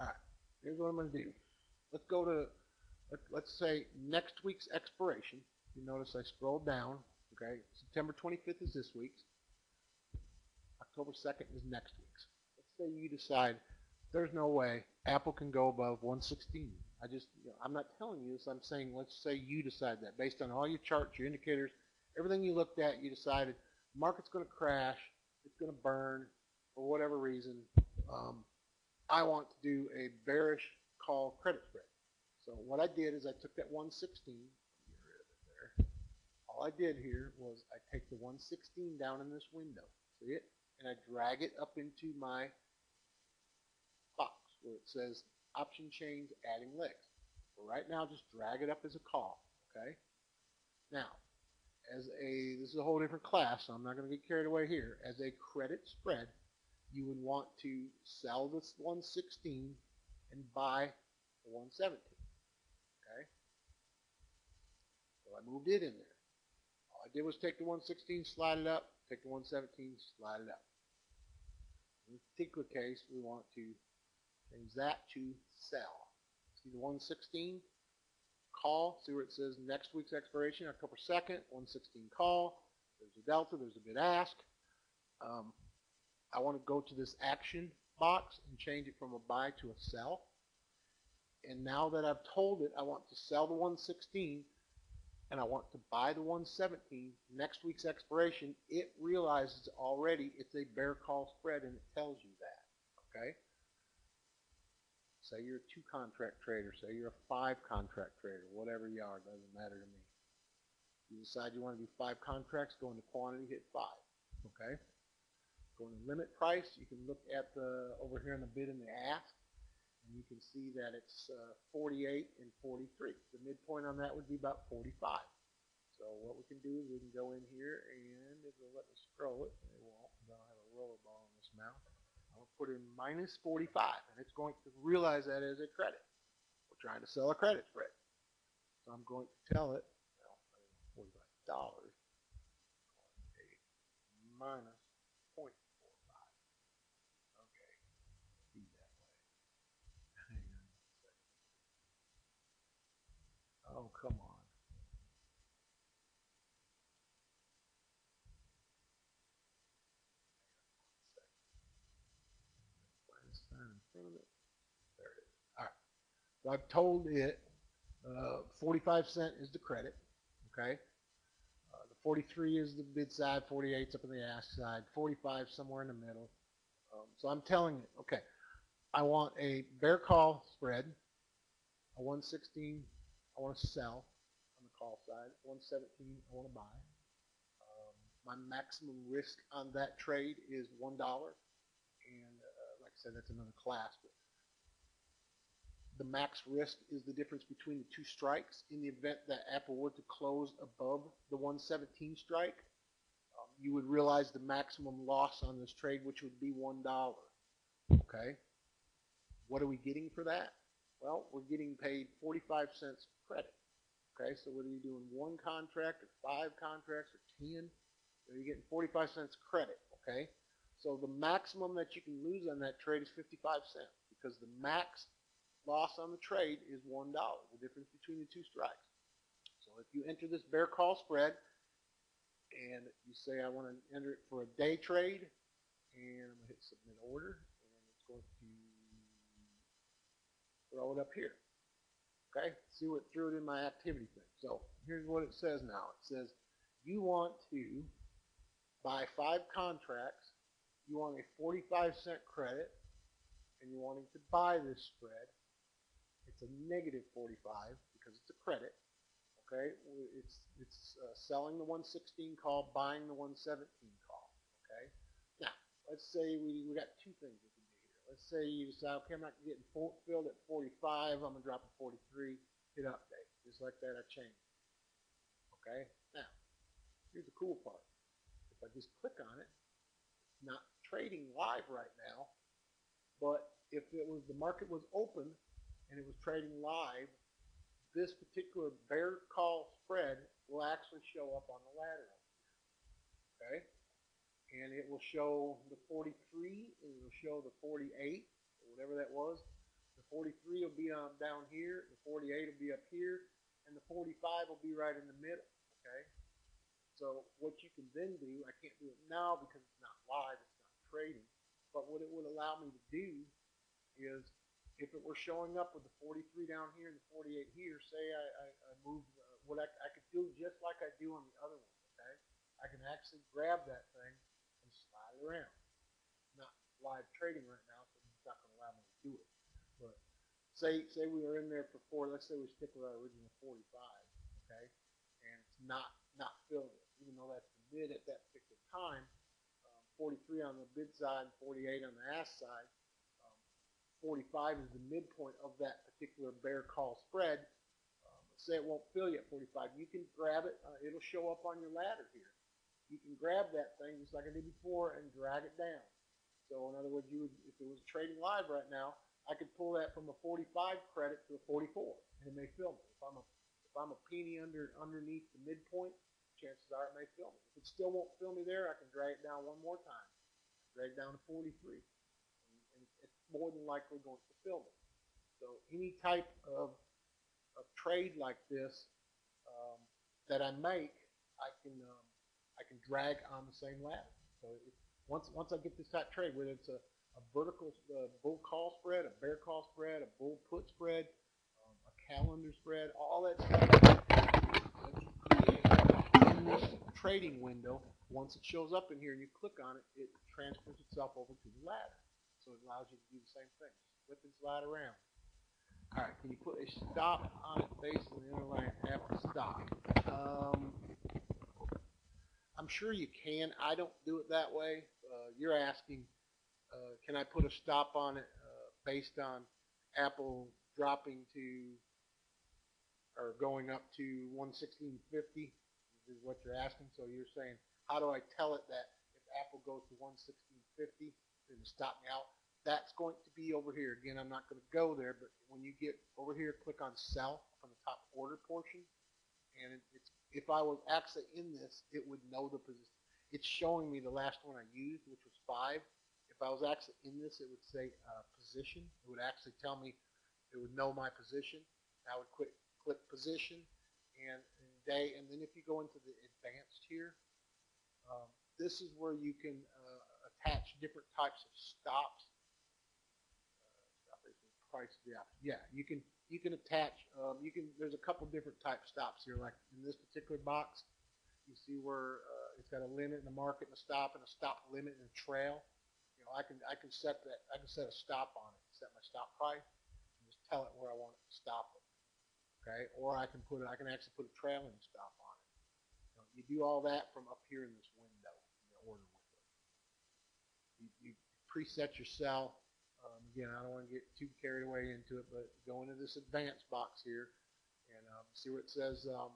All right. Here's what I'm going to do. Let's go to, let, let's say next week's expiration. You notice I scrolled down. Okay, September 25th is this week's. October 2nd is next week's. Let's say you decide there's no way Apple can go above 116. I just, you know, I'm not telling you this. I'm saying let's say you decide that based on all your charts, your indicators, everything you looked at, you decided market's going to crash, it's going to burn for whatever reason. Um, I want to do a bearish call credit spread. So what I did is I took that 116, get rid of it there. All I did here was I take the 116 down in this window, see it? And I drag it up into my box where it says option chains adding legs. Right now just drag it up as a call, okay? Now, as a, this is a whole different class, so I'm not going to get carried away here. As a credit spread, you would want to sell this 116 and buy the 117. Okay? So I moved it in there. All I did was take the 116, slide it up, take the 117, slide it up. In this particular case, we want to change that to sell. See the 116? Call. See where it says next week's expiration, October 2nd, 116 call. There's a delta, there's a bid ask. Um, I want to go to this action box and change it from a buy to a sell. And now that I've told it I want to sell the 116 and I want to buy the 117 next week's expiration, it realizes already it's a bear call spread and it tells you that. Okay? Say you're a two contract trader, say you're a five contract trader, whatever you are, doesn't matter to me. You decide you want to do five contracts, go into quantity, hit five. Okay? Go into limit price, you can look at the over here in the bid and the ask, and you can see that it's uh, 48 and 43. The midpoint on that would be about 45. So what we can do is we can go in here and if they'll let me scroll it, they won't, I don't have a roller ball on this mouse. I'll put in minus 45, and it's going to realize that as a credit. We're trying to sell a credit spread. So I'm going to tell it, well, $45, minus 0.45. Okay, be that way. Hang on a second. Oh, come on. in. There it is. All right. So I've told it uh, 45 cent is the credit. Okay. Uh, the 43 is the bid side, 48 is up on the ask side, 45 somewhere in the middle. Um, so I'm telling it, okay, I want a bear call spread, a 116 I want to sell on the call side, 117 I want to buy. Um, my maximum risk on that trade is $1. And uh, like I said, that's another class. But the max risk is the difference between the two strikes. In the event that Apple were to close above the 117 strike, um, you would realize the maximum loss on this trade, which would be $1. Okay? What are we getting for that? Well, we're getting paid 45 cents credit. Okay, so whether you're doing one contract or five contracts or 10, you're getting 45 cents credit. Okay, so the maximum that you can lose on that trade is 55 cents because the max loss on the trade is $1, the difference between the two strikes. So if you enter this bear call spread and you say I want to enter it for a day trade and I'm going to hit submit order and it's going to throw it up here. Okay, see what threw it in my activity thing. So here's what it says now. It says you want to buy five contracts, you want a 45 cent credit, and you're wanting to buy this spread. It's a negative 45 because it's a credit. Okay, it's it's uh, selling the 116 call, buying the 117 call. Okay, now let's say we we got two things Let's say you decide, okay, I'm not getting filled at 45. I'm gonna drop to 43. Hit update. Just like that, I change. Okay, now here's the cool part. If I just click on it, it's not trading live right now. But if it was the market was open and it was trading live, this particular bear call spread will actually show up on the ladder. Okay? And it will show the 43, and it will show the 48, or whatever that was. The 43 will be on down here, the 48 will be up here, and the 45 will be right in the middle. Okay? So what you can then do, I can't do it now because it's not live, it's not trading, but what it would allow me to do is if it were showing up with the 43 down here and the 48 here, say I, I, I moved, uh, what I, I could do just like I do on the other one, okay? I can actually grab that thing around. Not live trading right now, so it's not going to allow me to do it. But say say we were in there for four, let's say we stick with our original 45, okay? And it's not not filled yet, even though that's the bid at that particular time. Um, 43 on the bid side, 48 on the ask side 45 is the midpoint of that particular bear call spread. Um, say it won't fill you at 45. You can grab it. Uh, it'll show up on your ladder here. You can grab that thing just like I did before and drag it down. So in other words, you would, if it was trading live right now, I could pull that from a 45 credit to a 44, and it may fill me. If I'm a if I'm a penny under underneath the midpoint, chances are it may fill me. If it still won't fill me there, I can drag it down one more time. Drag it down to 43 and it's more than likely going to fill me. So any type of, of trade like this um, that I make, I can um, I can drag on the same ladder. So if, once once I get this type trade, whether it's a, a vertical uh, bull call spread, a bear call spread, a bull put spread, um, a calendar spread, all that stuff this trading window, once it shows up in here and you click on it, it transfers itself over to the ladder so it allows you to do the same thing. Flip and slide around. All right, can you put a stop on it basically in the line after stop? Um, I'm sure you can. I don't do it that way. Uh, you're asking, uh, can I put a stop on it uh, based on Apple dropping to or going up to 116.50 is what you're asking. So you're saying, how do I tell it that if Apple goes to 116.50, to stop me out. That's going to be over here. Again, I'm not going to go there, but when you get over here, click on sell from the top order portion. And it, it's, if I was actually in this, it would know the position. It's showing me the last one I used, which was five. If I was actually in this, it would say uh, position. It would actually tell me, it would know my position. I would click, click position and, and day. And then if you go into the advanced here, um, this is where you can uh, attach different types of stops price of the option. Yeah, you can you can attach. Um, you can. There's a couple different type stops here. Like in this particular box, you see where uh, it's got a limit and a market and a stop and a stop limit and a trail. You know, I can I can set that. I can set a stop on it. Set my stop price and just tell it where I want it to stop it. Okay, or I can put it. I can actually put a trailing stop on it. You, know, you do all that from up here in this window, in the order window. You, you preset your. Again, I don't want to get too carried away into it, but go into this advanced box here and um, see where it says um,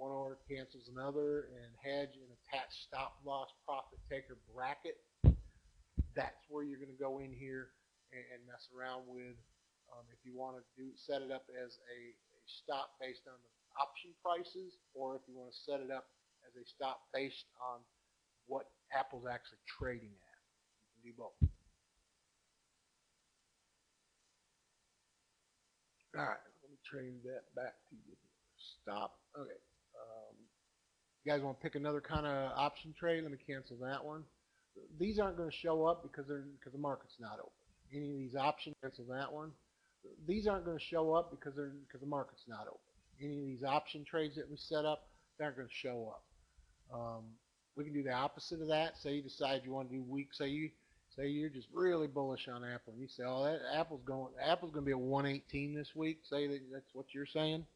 one order cancels another and hedge and attach stop loss profit taker bracket. That's where you're going to go in here and, and mess around with. Um, if you want to do set it up as a, a stop based on the option prices, or if you want to set it up as a stop based on what Apple's actually trading at. You can do both. All right, let me train that back to you. Stop. Okay. Um, you guys want to pick another kind of option trade? Let me cancel that one. These aren't going to show up because they're because the market's not open. Any of these options, cancel that one. These aren't going to show up because they're because the market's not open. Any of these option trades that we set up, they aren't going to show up. Um, we can do the opposite of that. Say you decide you want to do week. Say you say you're just really bullish on Apple, and you say, "Oh, that Apple's going Apple's going to be a 118 this week." Say that that's what you're saying.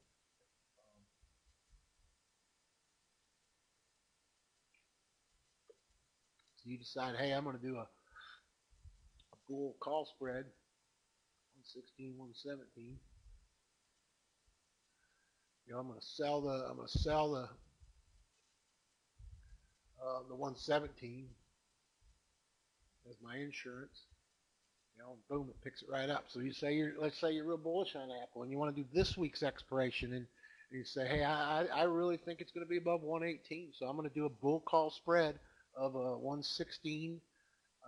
So you decide, "Hey, I'm going to do a a bull call spread, 116, 117." You know, I'm going to sell the I'm going to sell the uh, the 117 as my insurance. You know, boom, it picks it right up. So you say you're, let's say you're real bullish on Apple, and you want to do this week's expiration, and you say, hey, I, I really think it's going to be above 118, so I'm going to do a bull call spread of a 116,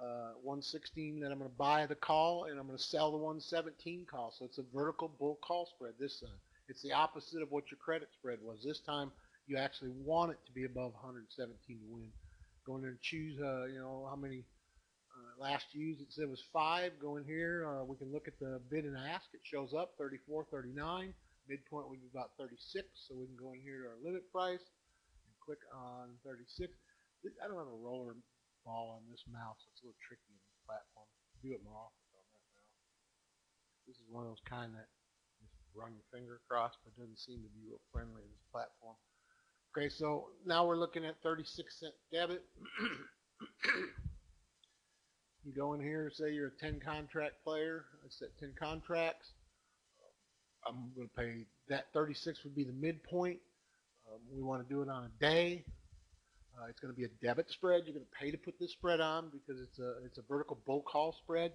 uh, 116 that I'm going to buy the call, and I'm going to sell the 117 call. So it's a vertical bull call spread. This uh, it's the opposite of what your credit spread was. This time you actually want it to be above 117 to win. Go in there and choose, uh, you know, how many last used it said was five. Going here. Uh, we can look at the bid and ask. It shows up 34, 39. Midpoint we be about 36, so we can go in here to our limit price and click on 36. I don't have a roller ball on this mouse. It's a little tricky in this platform. Do it more often on that mouse. This is one of those kind that just run your finger across, but doesn't seem to be real friendly in this platform. Okay, so now we're looking at 36 cent debit. you go in here, say you're a 10 contract player. I set 10 contracts. I'm going to pay that 36 would be the midpoint. Um, we want to do it on a day. Uh, it's going to be a debit spread. You're going to pay to put this spread on because it's a it's a vertical bull call spread.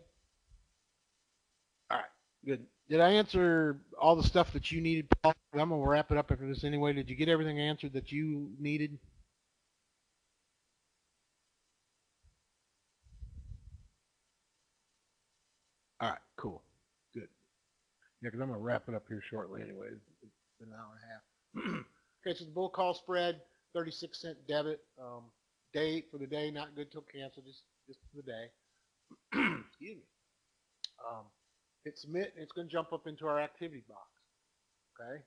All right, good. Did I answer all the stuff that you needed? I'm going to wrap it up after this anyway. Did you get everything answered that you needed? All right, cool. Good. Yeah, because I'm going to wrap it up here shortly anyway. It's been an hour and a half. okay, so the bull call spread, 36 cent debit. Um, date for the day, not good till cancel, just, just for the day. Excuse me. Um, hit submit, and it's going to jump up into our activity box. Okay?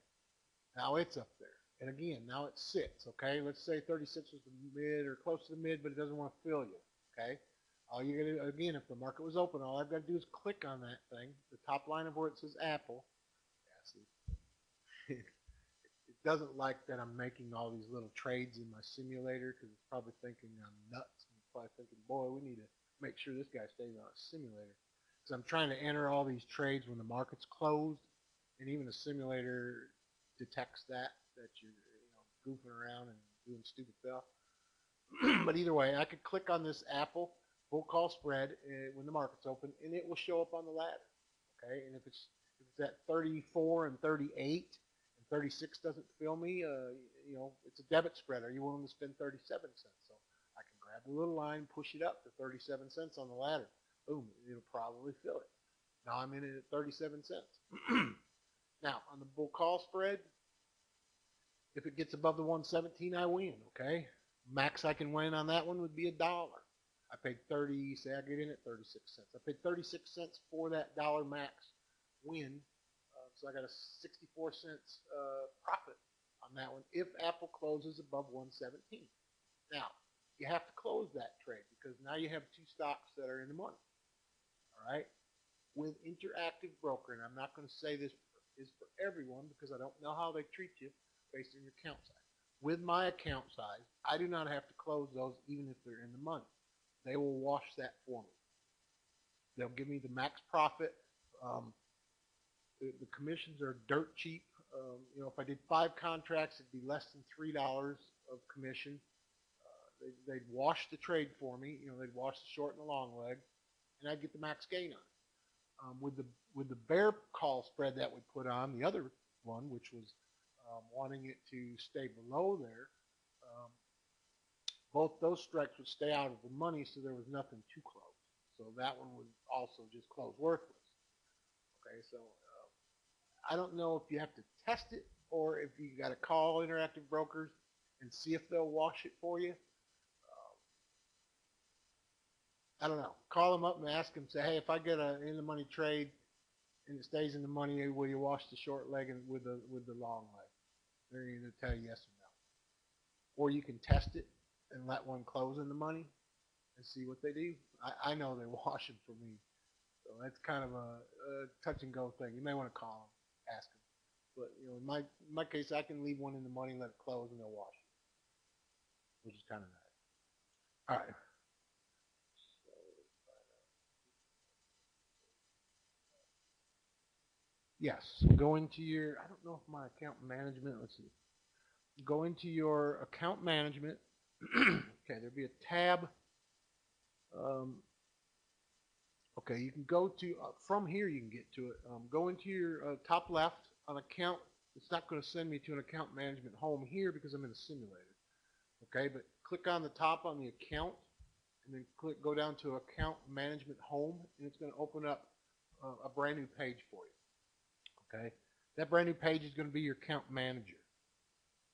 Now it's up there. And again, now it sits, okay? Let's say 36 was the mid or close to the mid, but it doesn't want to fill you, okay? All you gotta do again, if the market was open, all I've got to do is click on that thing, the top line of where it says Apple. Yeah, it doesn't like that I'm making all these little trades in my simulator because it's probably thinking I'm nuts. It's probably thinking, boy, we need to make sure this guy stays on a simulator. Because I'm trying to enter all these trades when the market's closed, and even the simulator detects that that you're you know goofing around and doing stupid stuff. but either way, I could click on this Apple bull call spread uh, when the market's open, and it will show up on the ladder. Okay, and if it's if it's at 34 and 38 and 36 doesn't fill me, uh, you know, it's a debit spread. Are you willing to spend 37 cents? So I can grab the little line, push it up to 37 cents on the ladder. Boom, it'll probably fill it. Now I'm in it at 37 cents. now on the bull call spread, if it gets above the 117, I win. Okay, max I can win on that one would be a dollar. I paid 30, say I get in at 36 cents. I paid 36 cents for that dollar max win. Uh, so I got a 64 cents uh, profit on that one if Apple closes above 117. Now, you have to close that trade because now you have two stocks that are in the money. All right? With Interactive Broker, and I'm not going to say this is for everyone because I don't know how they treat you based on your account size. With my account size, I do not have to close those even if they're in the money. They will wash that for me. They'll give me the max profit. Um, the, commissions are dirt cheap. Um, you know, if I did five contracts, it'd be less than three dollars of commission. Uh, they, they'd wash the trade for me. You know, they'd wash the short and the long leg, and I'd get the max gain on it. Um, with the with the bear call spread that we put on the other one, which was um, wanting it to stay below there, both those strikes would stay out of the money, so there was nothing to close. So that one would also just close worthless. Okay, so uh, I don't know if you have to test it or if you got to call interactive brokers and see if they'll wash it for you. Um, I don't know. Call them up and ask them. Say, hey, if I get a in the money trade and it stays in the money, will you wash the short leg with the with the long leg? They're gonna either tell you yes or no. Or you can test it and let one close in the money and see what they do. I, I know they wash them for me. So that's kind of a, a touch and go thing. You may want to call them, ask them. But you know, in my in my case, I can leave one in the money, let it close, and they'll wash it, which is kind of nice. All right. Yes, go into your, I don't know if my account management, let's see. Go into your account management. okay, there'll be a tab. Um, okay, you can go to, uh, from here you can get to it. Um, go into your uh, top left on account. It's not going to send me to an account management home here because I'm in a simulator. Okay, but click on the top on the account and then click, go down to account management home and it's going to open up uh, a brand new page for you. Okay, that brand new page is going to be your account manager.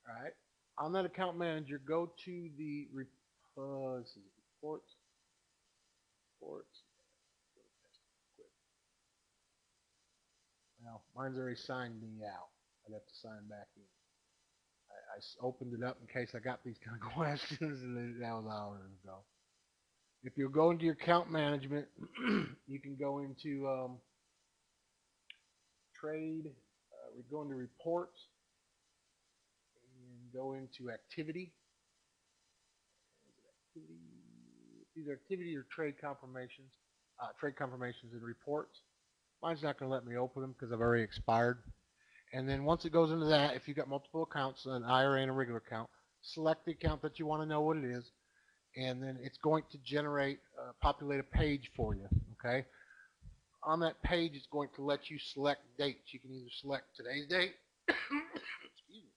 All right, on that account manager, go to the uh, is reports. Reports. Well, mine's already signed me out. I'd have to sign back in. I opened it up in case I got these kind of questions, and that was hours ago. If you go into your account management, you can go into um, trade, uh, we go into reports, go into activity. Activity, Either activity or trade confirmations, uh, trade confirmations and reports. Mine's not going to let me open them because I've already expired. And then once it goes into that, if you've got multiple accounts, an IRA and a regular account, select the account that you want to know what it is, and then it's going to generate, uh, populate a page for you, okay? On that page, it's going to let you select dates. You can either select today's date, excuse me,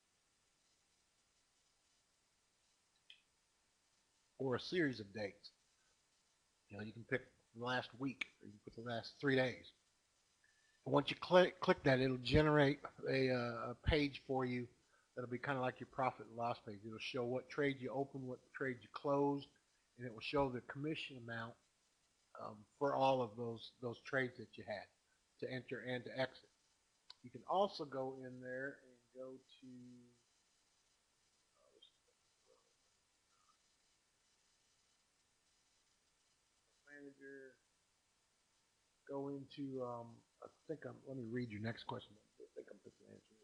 or a series of dates. You know, you can pick the last week, or you can put the last three days. And once you click, click that, it'll generate a, uh, a page for you that'll be kind of like your profit and loss page. It'll show what trade you opened, what trade you closed, and it will show the commission amount um, for all of those those trades that you had to enter and to exit. You can also go in there and go to uh, let's see. manager. Go into um, I think I'm. Let me read your next question. I think I'm picking the answer.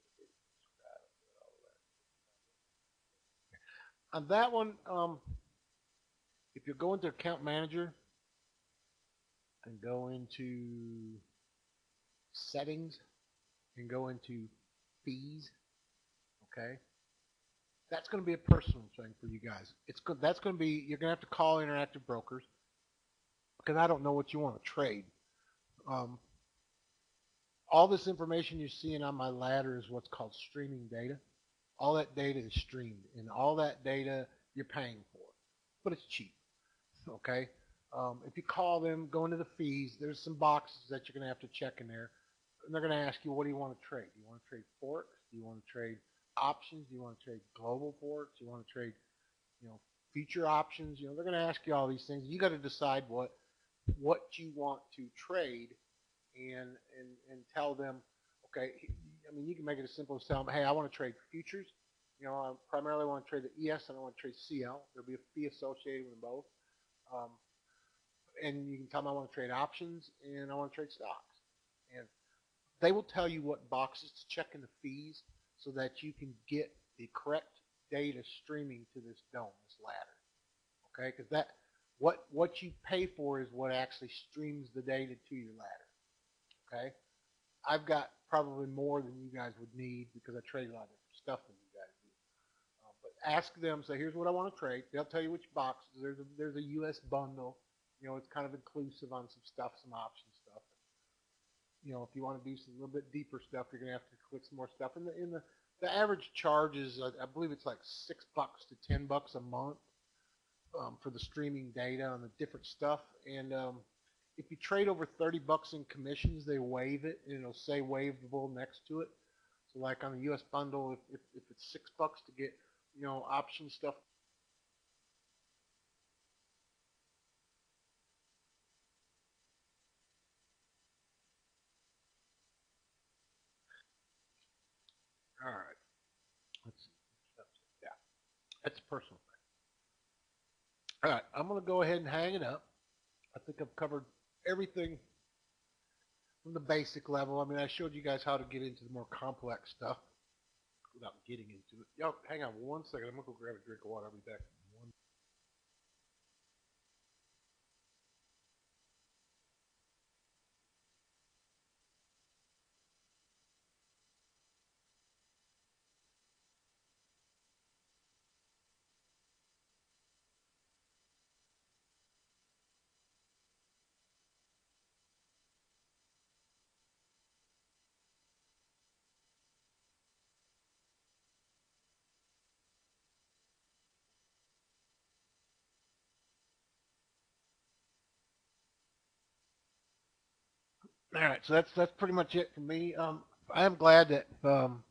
On that one, um, if you go into account manager and go into settings and go into fees, okay, that's going to be a personal thing for you guys. It's good. That's going to be you're going to have to call interactive brokers because I don't know what you want to trade. Um, all this information you're seeing on my ladder is what's called streaming data. All that data is streamed, and all that data you're paying for, but it's cheap. Okay. Um, if you call them, go into the fees. There's some boxes that you're going to have to check in there. And they're going to ask you, what do you want to trade? Do you want to trade forex? Do you want to trade options? Do you want to trade global forex? Do you want to trade, you know, future options? You know, they're going to ask you all these things. You got to decide what what you want to trade and and and tell them, okay, I mean, you can make it as simple as tell them, hey, I want to trade futures. You know, I primarily want to trade the ES and I want to trade CL. There'll be a fee associated with both. Um, and you can tell them I want to trade options and I want to trade stocks. And they will tell you what boxes to check in the fees so that you can get the correct data streaming to this DOM, this ladder. Okay, because that what what you pay for is what actually streams the data to your ladder. Okay, I've got probably more than you guys would need because I trade a lot of different stuff than you guys do. Uh, but ask them, say, here's what I want to trade. They'll tell you which boxes. There's a there's a U.S. bundle. You know, it's kind of inclusive on some stuff, some option stuff. You know, if you want to do some a little bit deeper stuff, you're gonna have to click some more stuff. And the in the the average charge is, I, I believe it's like six bucks to ten bucks a month um, for the streaming data and the different stuff. And um, if you trade over 30 bucks in commissions, they waive it, and it'll say waivable next to it. So like on the U.S. bundle, if, if, if it's six bucks to get, you know, option stuff. All right. Let's see. Yeah. That's a personal thing. All right. I'm going to go ahead and hang it up. I think I've covered everything from the basic level. I mean, I showed you guys how to get into the more complex stuff without getting into it. Yo, hang on one second. I'm going to go grab a drink of water. I'll be back. in One. All right, so that's that's pretty much it for me. Um, I am glad that um,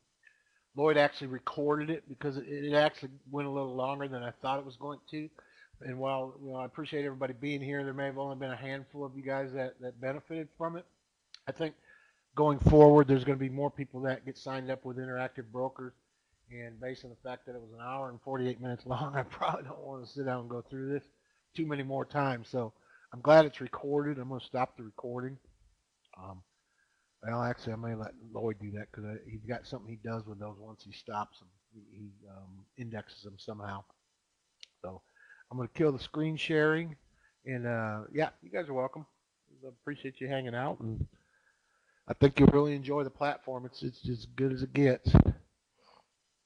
Lloyd actually recorded it because it, it actually went a little longer than I thought it was going to. And while you know, I appreciate everybody being here, there may have only been a handful of you guys that, that benefited from it. I think going forward, there's going to be more people that get signed up with Interactive Brokers. And based on the fact that it was an hour and 48 minutes long, I probably don't want to sit down and go through this too many more times. So I'm glad it's recorded. I'm going to stop the recording. Um, well, actually, I may let Lloyd do that because he's got something he does with those once he stops them. He, he um, indexes them somehow. So I'm going to kill the screen sharing. And uh, yeah, you guys are welcome. I appreciate you hanging out. And I think you'll really enjoy the platform. It's, it's as good as it gets.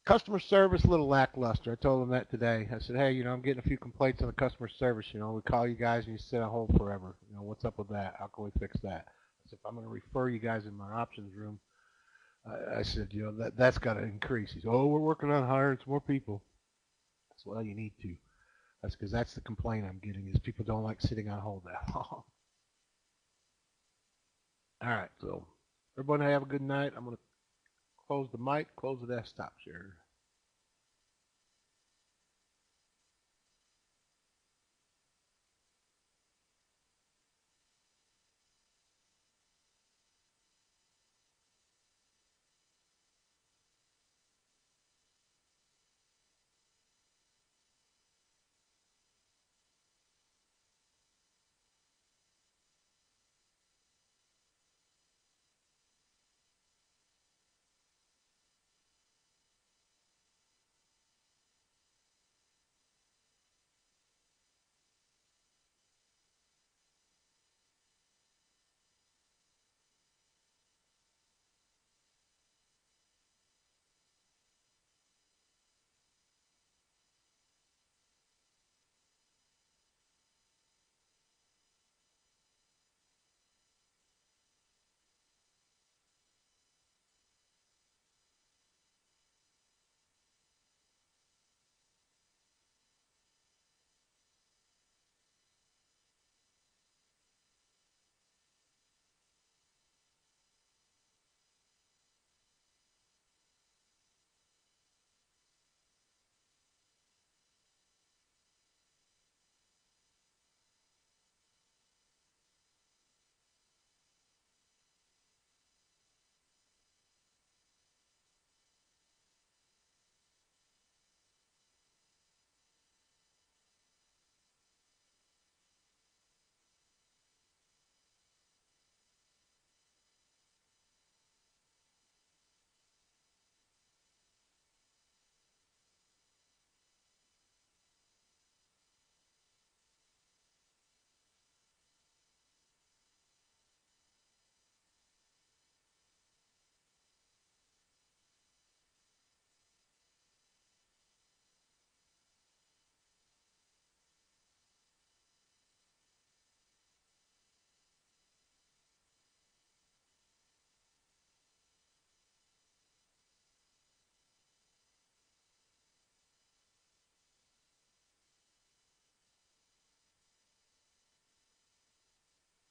Customer service, a little lackluster. I told them that today. I said, hey, you know, I'm getting a few complaints on the customer service. You know, we call you guys and you sit on hold forever. You know, what's up with that? How can we fix that? If I'm going to refer you guys in my options room, I, I said, you know, that, that's got to increase. He said, oh, we're working on hiring some more people. Well, you need to. That's because that's the complaint I'm getting is people don't like sitting on hold that long. All right, so everybody have a good night. I'm going to close the mic, close the desktop share.